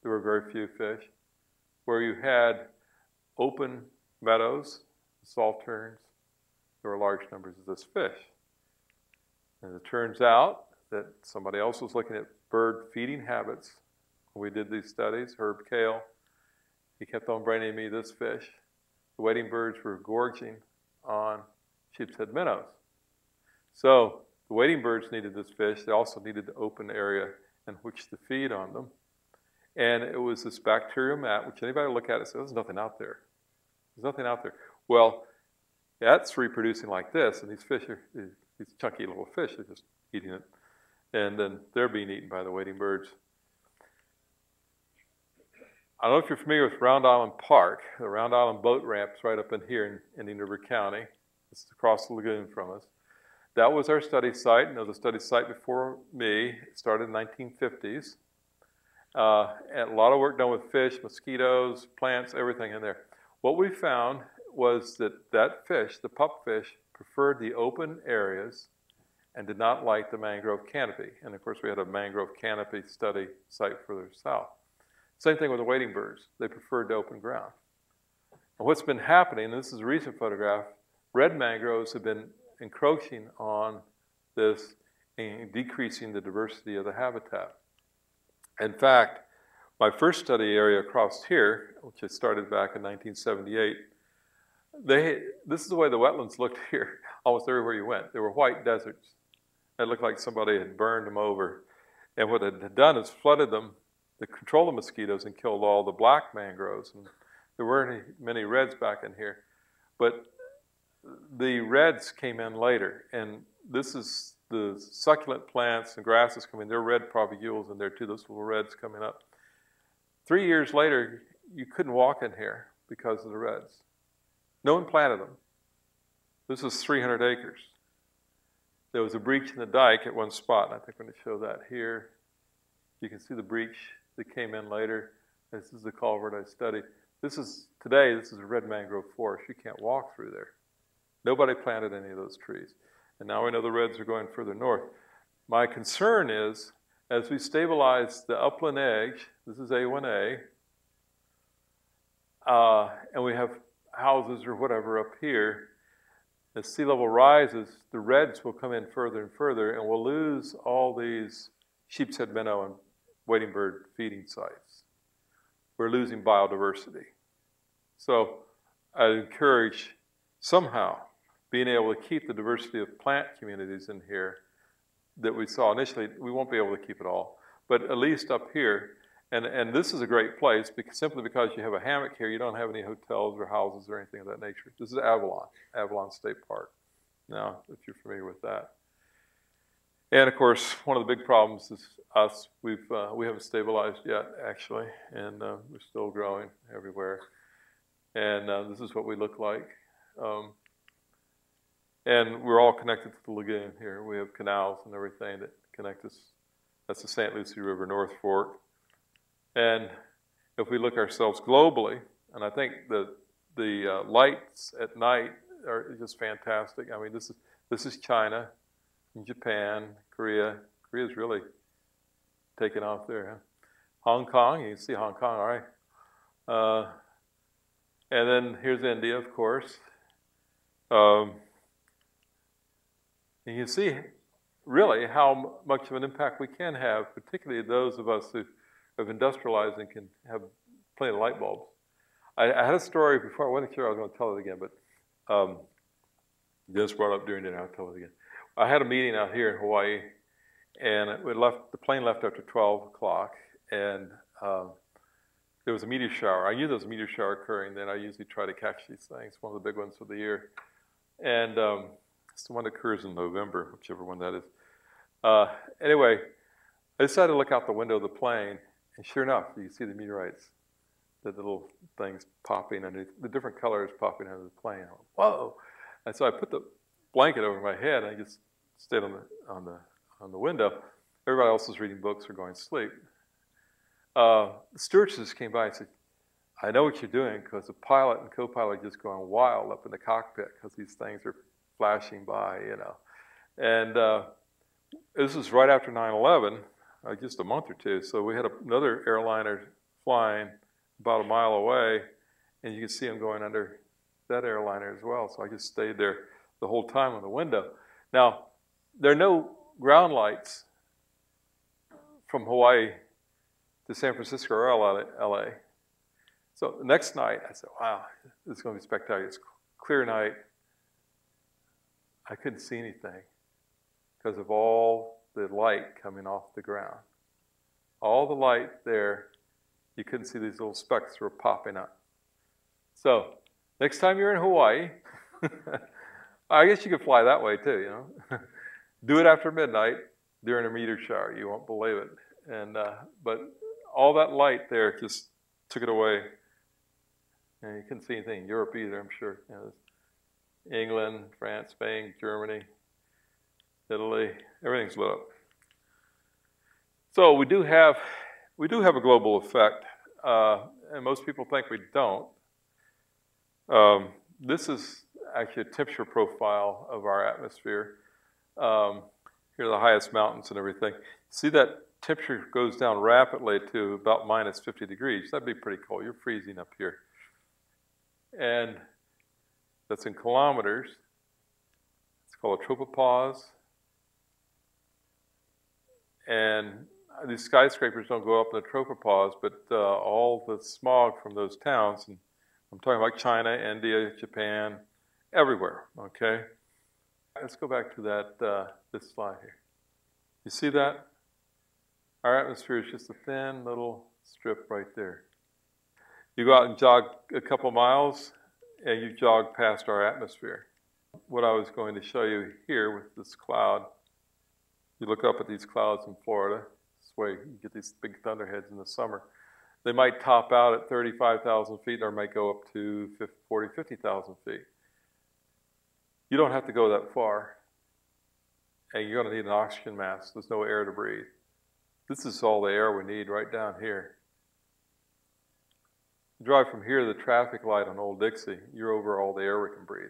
There were very few fish. Where you had open meadows, salt salterns, there were large numbers of this fish. And it turns out that somebody else was looking at bird feeding habits. When we did these studies, Herb Kale, he kept on bringing me this fish. The wading birds were gorging on sheep's head minnows. So the wading birds needed this fish. They also needed the open area in which to feed on them. And it was this bacterial mat, which anybody look at it says, there's nothing out there. There's nothing out there. Well, that's reproducing like this, and these fish are these chunky little fish are just eating it, and then they're being eaten by the wading birds. I don't know if you're familiar with Round Island Park. The Round Island boat ramp is right up in here in Indian River County. It's across the lagoon from us. That was our study site, and it was a study site before me. It started in the 1950s. Uh, and a lot of work done with fish, mosquitoes, plants, everything in there. What we found was that that fish, the pupfish, preferred the open areas and did not like the mangrove canopy. And of course, we had a mangrove canopy study site further south. Same thing with the wading birds. They preferred the open ground. And what's been happening, this is a recent photograph, red mangroves have been encroaching on this and decreasing the diversity of the habitat. In fact, my first study area across here, which I started back in 1978, they, this is the way the wetlands looked here, almost everywhere you went. They were white deserts. It looked like somebody had burned them over. And what it had done is flooded them to control the mosquitoes and killed all the black mangroves. And there weren't many reds back in here. But the reds came in later. And this is the succulent plants and grasses coming. There are red propagules in there too. Those little reds coming up. Three years later, you couldn't walk in here because of the reds. No one planted them. This is 300 acres. There was a breach in the dike at one spot, and I think I'm going to show that here. You can see the breach that came in later. This is the culvert I studied. This is, today, this is a red mangrove forest. You can't walk through there. Nobody planted any of those trees. And now we know the reds are going further north. My concern is, as we stabilize the upland edge, this is A1A, uh, and we have houses or whatever up here, as sea level rises, the reds will come in further and further, and we'll lose all these sheepshead minnow and wading bird feeding sites. We're losing biodiversity. So I encourage somehow being able to keep the diversity of plant communities in here that we saw initially. We won't be able to keep it all, but at least up here, and, and this is a great place because simply because you have a hammock here, you don't have any hotels or houses or anything of that nature. This is Avalon, Avalon State Park. Now, if you're familiar with that. And of course, one of the big problems is us. We've uh, we haven't stabilized yet, actually, and uh, we're still growing everywhere. And uh, this is what we look like. Um, and we're all connected to the lagoon here. We have canals and everything that connect us. That's the St. Lucie River North Fork. And if we look ourselves globally, and I think the the uh, lights at night are just fantastic. I mean, this is this is China, Japan, Korea. Korea's really taken off there. Huh? Hong Kong, you can see Hong Kong, all right. Uh, and then here's India, of course. Um, you can see really how much of an impact we can have, particularly those of us who have industrialized and can have plenty of light bulbs. I, I, had a story before, I wasn't sure I was going to tell it again, but um, Dennis brought up during dinner, I'll tell it again. I had a meeting out here in Hawaii, and we left, the plane left after 12 o'clock, and um, there was a meteor shower. I knew there was a meteor shower occurring, then I usually try to catch these things, one of the big ones of the year. And um, it's the one that occurs in November, whichever one that is. Uh, anyway, I decided to look out the window of the plane, and sure enough, you see the meteorites, the little things popping underneath, the different colors popping of the plane. Whoa! And so I put the blanket over my head, and I just stayed on the, on the, on the window. Everybody else was reading books or going to sleep. Uh, the stewardess came by and said, I know what you're doing because the pilot and co-pilot are just going wild up in the cockpit because these things are flashing by, you know. And uh, this was right after 9 11, uh, just a month or two. So we had a, another airliner flying about a mile away, and you could see them going under that airliner as well. So I just stayed there the whole time on the window. Now, there are no ground lights from Hawaii to San Francisco or LA. So the next night, I said, wow, this is going to be spectacular. It's clear night. I couldn't see anything because of all the light coming off the ground. All the light there, you couldn't see these little specks were popping up. So, next time you're in Hawaii, I guess you could fly that way too, you know. Do it after midnight during a meteor shower. You won't believe it. And uh, but all that light there just took it away. And you couldn't see anything in Europe either, I'm sure. You know, England, France, Spain, Germany, Italy, everything's lit up. So we do have we do have a global effect, uh, and most people think we don't. Um, this is actually a temperature profile of our atmosphere. Um, here are the highest mountains and everything. See that temperature goes down rapidly to about minus 50 degrees. That'd be pretty cold. You're freezing up here. And that's in kilometers. It's called a tropopause. And these skyscrapers don't go up in the tropopause, but uh, all the smog from those towns, and I'm talking about China, India, Japan, everywhere, okay? Let's go back to that, uh, this slide here. You see that? Our atmosphere is just a thin little strip right there. You go out and jog a couple miles, and you jog past our atmosphere. What I was going to show you here with this cloud You look up at these clouds in Florida, this way you get these big thunderheads in the summer. They might top out at 35,000 feet or might go up to 50, 40, 50,000 feet. You don't have to go that far. And you're going to need an oxygen mask. There's no air to breathe. This is all the air we need right down here. You drive from here to the traffic light on Old Dixie, you're over all the air we can breathe.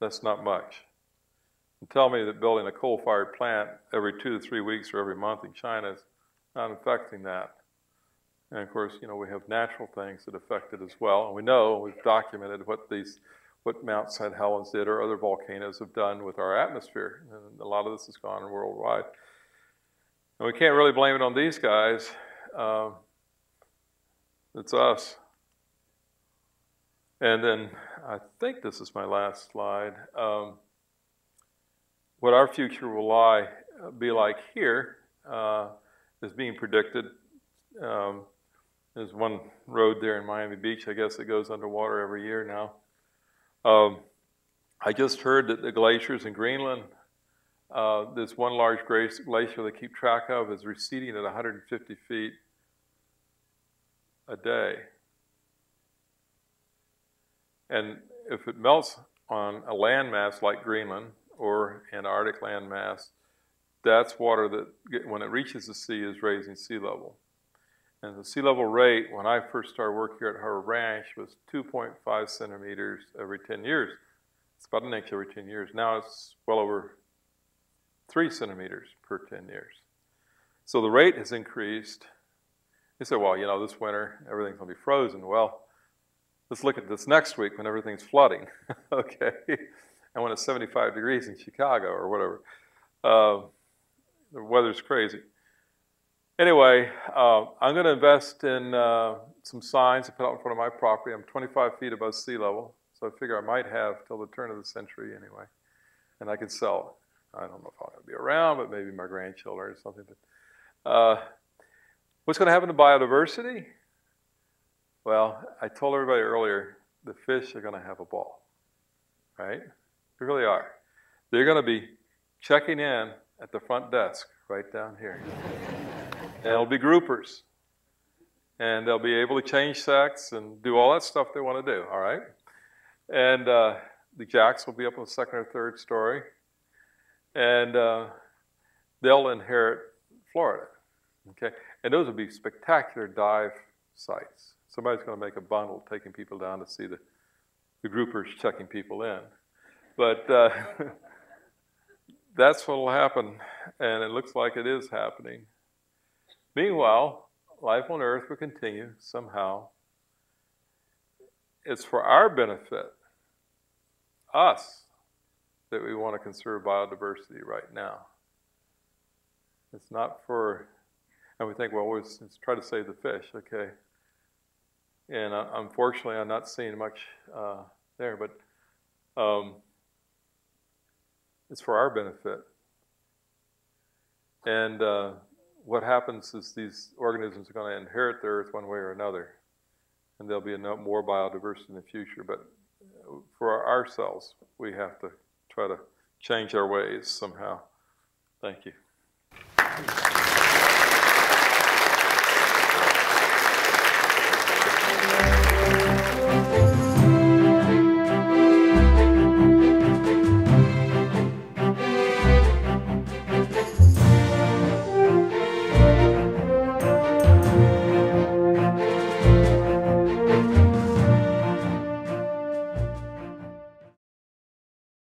That's not much. And tell me that building a coal fired plant every two to three weeks or every month in China is not affecting that. And of course, you know, we have natural things that affect it as well. And we know, we've documented what these what Mount St. Helens did or other volcanoes have done with our atmosphere. And a lot of this has gone worldwide. And we can't really blame it on these guys. Um, it's us. And then I think this is my last slide. Um, what our future will lie be like here uh, is being predicted. Um, there's one road there in Miami Beach, I guess, that goes underwater every year now. Um, I just heard that the glaciers in Greenland, uh, this one large glacier they keep track of is receding at 150 feet a day. And if it melts on a landmass like Greenland or Antarctic landmass, that's water that, when it reaches the sea, is raising sea level. And the sea level rate, when I first started work here at Harbor Branch, was 2.5 centimeters every 10 years. It's about an inch every 10 years. Now it's well over 3 centimeters per 10 years. So the rate has increased. You say, well, you know, this winter everything's going to be frozen. Well, let's look at this next week when everything's flooding, okay? And when it's 75 degrees in Chicago or whatever. Uh, the weather's crazy. Anyway, uh, I'm going to invest in uh, some signs to put out in front of my property. I'm 25 feet above sea level, so I figure I might have till the turn of the century anyway, and I could sell it. I don't know if I'll be around, but maybe my grandchildren or something. But uh, what's going to happen to biodiversity? Well, I told everybody earlier, the fish are going to have a ball, right? They really are. They're going to be checking in at the front desk right down here. And it'll be groupers. And they'll be able to change sex and do all that stuff they want to do, all right? And uh, the jacks will be up on the second or third story. And uh, they'll inherit Florida, okay? And those will be spectacular dive sites. Somebody's going to make a bundle taking people down to see the, the groupers checking people in. But uh, that's what will happen, and it looks like it is happening. Meanwhile, life on earth will continue somehow. It's for our benefit, us, that we want to conserve biodiversity right now. It's not for, and we think, well, let's, try to save the fish, okay. And uh, unfortunately, I'm not seeing much uh, there, but um, it's for our benefit. And uh, what happens is these organisms are going to inherit the earth one way or another, and there'll be more biodiversity in the future. But uh, for ourselves, we have to try to change our ways somehow. Thank you.